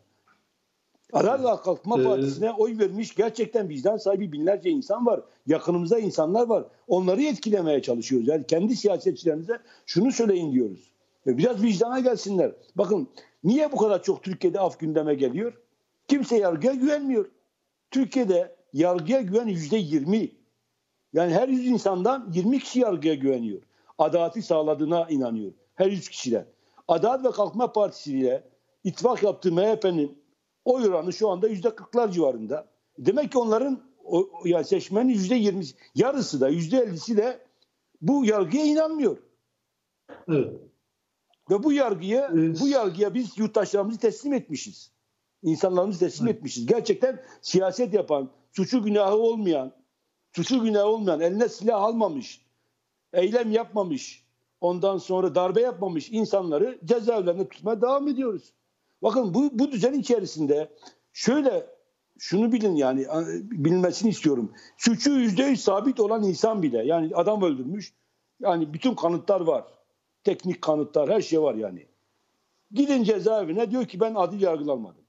Adalet Kalkınma ee, Partisi'ne oy vermiş gerçekten vicdan sahibi binlerce insan var. Yakınımızda insanlar var. Onları etkilemeye çalışıyoruz. Yani kendi siyasetçilerimize şunu söyleyin diyoruz. Biraz vicdana gelsinler. Bakın niye bu kadar çok Türkiye'de af gündeme geliyor? Kimse yargıya güvenmiyor. Türkiye'de yargıya güven yüzde yirmi. Yani her yüz insandan 20 kişi yargıya güveniyor. Adaleti sağladığına inanıyor. Her yüz kişiden. Adalet ve Kalkınma Partisi ile ittifak yaptığı MHP'nin oy oranı şu anda yüzde kırklar civarında. Demek ki onların o, yani seçmenin yüzde yirmi yarısı da yüzde ellisi de bu yargıya inanmıyor. Evet. Ve bu yargıya evet. bu yargıya biz yurttaşlarımızı teslim etmişiz. İnsanlarımızı teslim evet. etmişiz. Gerçekten siyaset yapan, suçu günahı olmayan, suçu günahı olmayan, eline silah almamış, eylem yapmamış, ondan sonra darbe yapmamış insanları cezaevlerinde tutmaya devam ediyoruz. Bakın bu, bu düzen içerisinde şöyle şunu bilin yani bilinmesini istiyorum. Suçu yüzde yüz sabit olan insan bile yani adam öldürmüş. Yani bütün kanıtlar var. Teknik kanıtlar her şey var yani. Gidin cezaevine diyor ki ben adil yargılanmadım.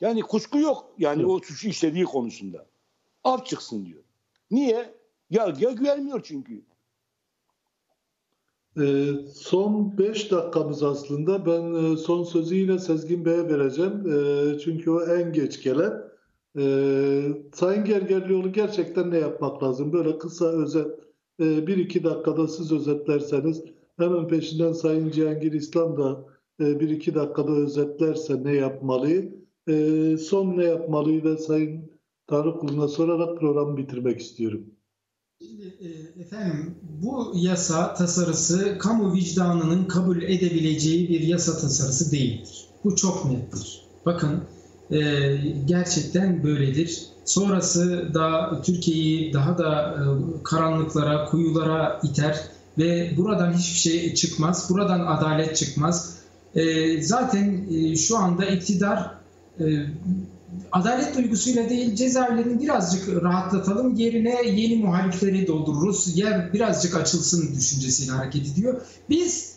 Yani kuşku yok yani o suçu işlediği konusunda. Af çıksın diyor. Niye? Yargıya güvenmiyor çünkü. Ee, son 5 dakikamız aslında. Ben e, son sözü yine Sezgin Bey'e vereceğim. E, çünkü o en geç gelen. E, Sayın Gergerlioğlu gerçekten ne yapmak lazım? Böyle kısa özet, e, bir iki dakikada siz özetlerseniz hemen peşinden Sayın Cihangir İslam da e, bir iki dakikada özetlerse ne yapmalıyı, e, son ne yapmalıyı da Sayın Tarık Kulun'a sorarak programı bitirmek istiyorum. E, efendim bu yasa tasarısı kamu vicdanının kabul edebileceği bir yasa tasarısı değildir. Bu çok nettir. Bakın e, gerçekten böyledir. Sonrası da Türkiye'yi daha da e, karanlıklara, kuyulara iter ve buradan hiçbir şey çıkmaz. Buradan adalet çıkmaz. Zaten şu anda iktidar adalet duygusuyla değil cezaevlerini birazcık rahatlatalım yerine yeni muhalifleri doldururuz yer birazcık açılsın düşüncesiyle hareket ediyor. Biz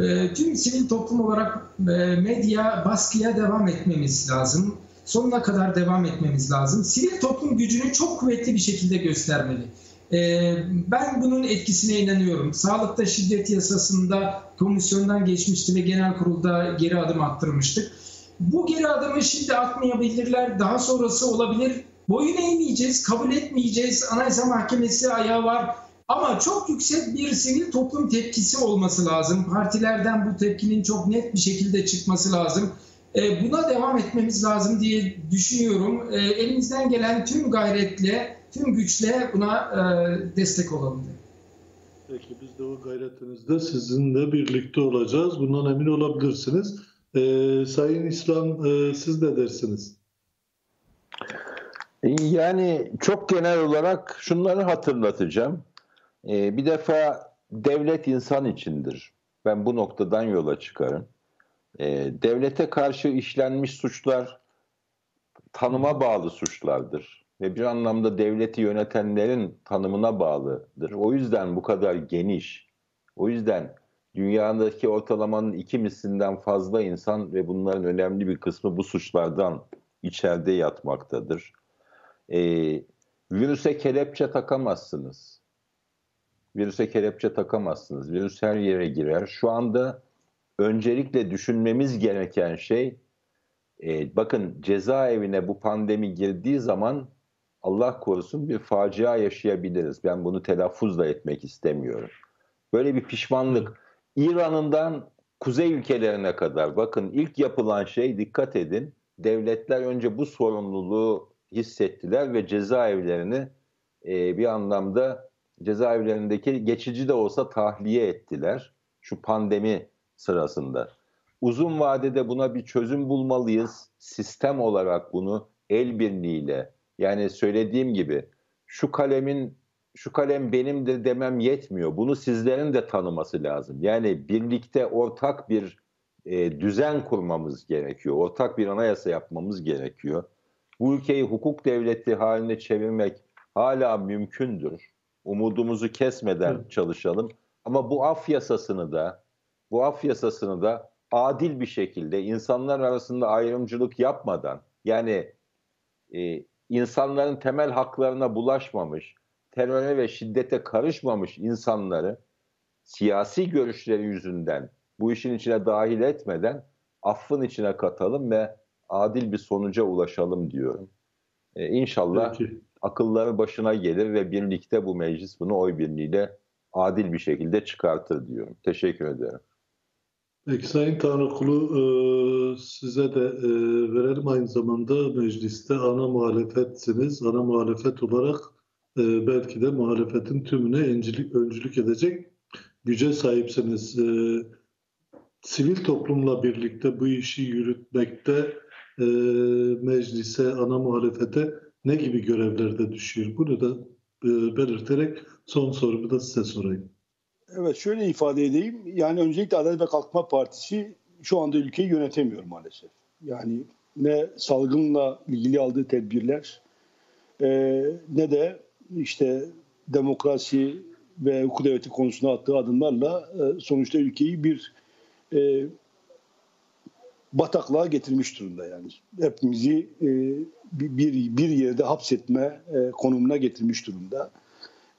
e, tüm sivil toplum olarak e, medya baskıya devam etmemiz lazım. Sonuna kadar devam etmemiz lazım. Sivil toplum gücünü çok kuvvetli bir şekilde göstermeli. E, ben bunun etkisine inanıyorum. Sağlıkta şiddet yasasında komisyondan geçmişti ve genel kurulda geri adım attırmıştık. Bu geri adımı şimdi atmayabilirler. Daha sonrası olabilir. Boyun eğmeyeceğiz, kabul etmeyeceğiz. Anayasa Mahkemesi ayağı var. Ama çok yüksek bir sivil toplum tepkisi olması lazım. Partilerden bu tepkinin çok net bir şekilde çıkması lazım. E, buna devam etmemiz lazım diye düşünüyorum. E, elimizden gelen tüm gayretle, tüm güçle buna e, destek olalım. Peki biz de o gayretinizde sizinle birlikte olacağız. Bundan emin olabilirsiniz. Ee, Sayın İslam e, siz ne dersiniz? Yani çok genel olarak şunları hatırlatacağım. Ee, bir defa devlet insan içindir. Ben bu noktadan yola çıkarım. Ee, devlete karşı işlenmiş suçlar tanıma bağlı suçlardır. Ve bir anlamda devleti yönetenlerin tanımına bağlıdır. O yüzden bu kadar geniş. O yüzden dünyadaki ortalamanın iki mislinden fazla insan ve bunların önemli bir kısmı bu suçlardan içeride yatmaktadır. Ee, virüse kelepçe takamazsınız. Virüse kelepçe takamazsınız. Virüs her yere girer. Şu anda öncelikle düşünmemiz gereken şey e, bakın cezaevine bu pandemi girdiği zaman Allah korusun bir facia yaşayabiliriz. Ben bunu telaffuzla etmek istemiyorum. Böyle bir pişmanlık İran'ından kuzey ülkelerine kadar bakın ilk yapılan şey dikkat edin devletler önce bu sorumluluğu hissettiler ve cezaevlerini e, bir anlamda cezaevlerindeki geçici de olsa tahliye ettiler şu pandemi sırasında. Uzun vadede buna bir çözüm bulmalıyız. Sistem olarak bunu el birliğiyle yani söylediğim gibi şu kalemin şu kalem benimdir demem yetmiyor. Bunu sizlerin de tanıması lazım. Yani birlikte ortak bir e, düzen kurmamız gerekiyor. Ortak bir anayasa yapmamız gerekiyor. Bu ülkeyi hukuk devleti haline çevirmek hala mümkündür. Umudumuzu kesmeden Hı. çalışalım. Ama bu af yasasını da bu af yasasını da adil bir şekilde insanlar arasında ayrımcılık yapmadan yani e, insanların temel haklarına bulaşmamış, teröre ve şiddete karışmamış insanları siyasi görüşleri yüzünden bu işin içine dahil etmeden affın içine katalım ve adil bir sonuca ulaşalım diyorum. Ee, inşallah Peki. akılları başına gelir ve birlikte bu meclis bunu oy birliğiyle adil bir şekilde çıkartır diyorum. Teşekkür ederim. Peki Sayın Tanrıkulu e, size de e, verelim aynı zamanda mecliste ana muhalefetsiniz. Ana muhalefet olarak e, belki de muhalefetin tümüne öncülük, öncülük edecek güce sahipsiniz. Sivil toplumla birlikte bu işi yürütmekte meclise, ana muhalefete ne gibi görevlerde düşüyor? Bunu da belirterek son sorumu da size sorayım. Evet şöyle ifade edeyim. Yani öncelikle Adalet ve Kalkınma Partisi şu anda ülkeyi yönetemiyor maalesef. Yani ne salgınla ilgili aldığı tedbirler e, ne de işte demokrasi ve hukuk devleti konusunda attığı adımlarla e, sonuçta ülkeyi bir e, bataklığa getirmiş durumda yani. Hepimizi e, bir bir yerde hapsetme e, konumuna getirmiş durumda.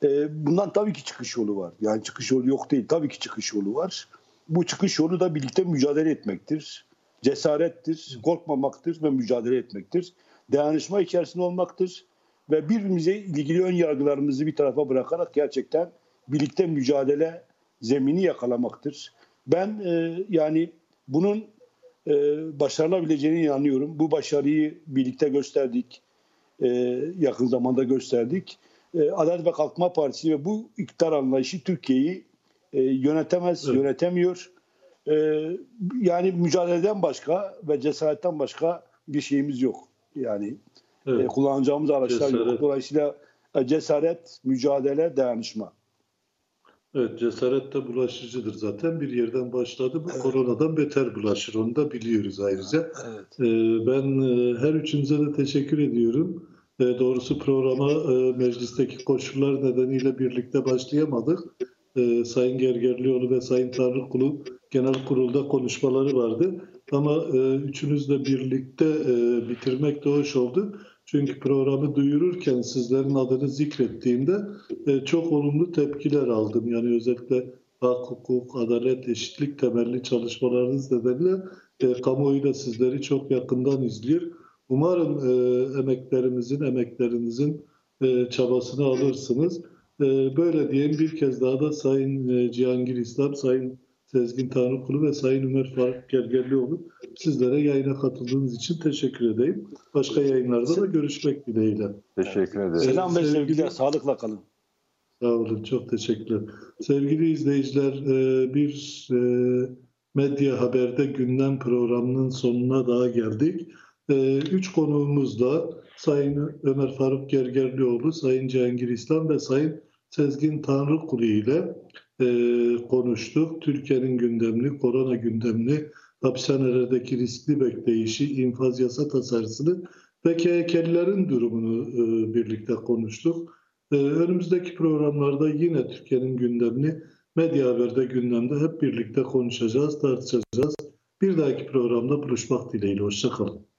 E, bundan tabii ki çıkış yolu var. Yani çıkış yolu yok değil. Tabii ki çıkış yolu var. Bu çıkış yolu da birlikte mücadele etmektir. Cesarettir, korkmamaktır ve mücadele etmektir. Dayanışma içerisinde olmaktır ve birbirimize ilgili ön yargılarımızı bir tarafa bırakarak gerçekten birlikte mücadele zemini yakalamaktır. Ben e, yani bunun e, başarılabileceğine inanıyorum. Bu başarıyı birlikte gösterdik. E, yakın zamanda gösterdik e, Adalet ve Kalkınma Partisi ve bu iktidar anlayışı Türkiye'yi e, yönetemez, evet. yönetemiyor. E, yani mücadeleden başka ve cesaretten başka bir şeyimiz yok. Yani evet. e, kullanacağımız araçlar cesaret. yok. Dolayısıyla e, cesaret, mücadele, dayanışma. Evet cesaret de bulaşıcıdır zaten. Bir yerden başladı. Bu evet. koronadan beter bulaşır. Onu da biliyoruz ayrıca. Evet. Ee, ben e, her üçünüze de teşekkür ediyorum. E, doğrusu programa e, meclisteki koşullar nedeniyle birlikte başlayamadık. E, Sayın Gergerlioğlu ve Sayın Tanrıkulu genel kurulda konuşmaları vardı. Ama e, üçünüzle birlikte e, bitirmek de hoş oldu. Çünkü programı duyururken sizlerin adını zikrettiğimde e, çok olumlu tepkiler aldım. Yani özellikle hak, hukuk, adalet, eşitlik temelli çalışmalarınız nedeniyle e, kamuoyu da sizleri çok yakından izliyor. Umarım e, emeklerimizin, emeklerinizin e, çabasını alırsınız. E, böyle diyeyim bir kez daha da Sayın e, Cihangir İslam, Sayın Sezgin Tanrıkulu ve Sayın Ömer Faruk Gergerlioğlu sizlere yayına katıldığınız için teşekkür edeyim. Başka yayınlarda da görüşmek dileğiyle. Teşekkür ederim. Selam ve sevgiler, sağlıkla kalın. Sağ olun, çok teşekkürler. Sevgili izleyiciler, e, bir e, Medya Haber'de gündem programının sonuna daha geldik. Ee, üç konuğumuzla Sayın Ömer Faruk Gergerlioğlu, Sayın Cihangir İslam ve Sayın Sezgin Tanrıkulu ile e, konuştuk. Türkiye'nin gündemini, korona gündemini, hapishanelerdeki riskli bekleyişi, infaz yasa tasarısını ve KHK'lilerin durumunu e, birlikte konuştuk. E, önümüzdeki programlarda yine Türkiye'nin gündemini Medya Haber'de gündemde hep birlikte konuşacağız, tartışacağız. Bir dahaki programda buluşmak dileğiyle. Hoşçakalın.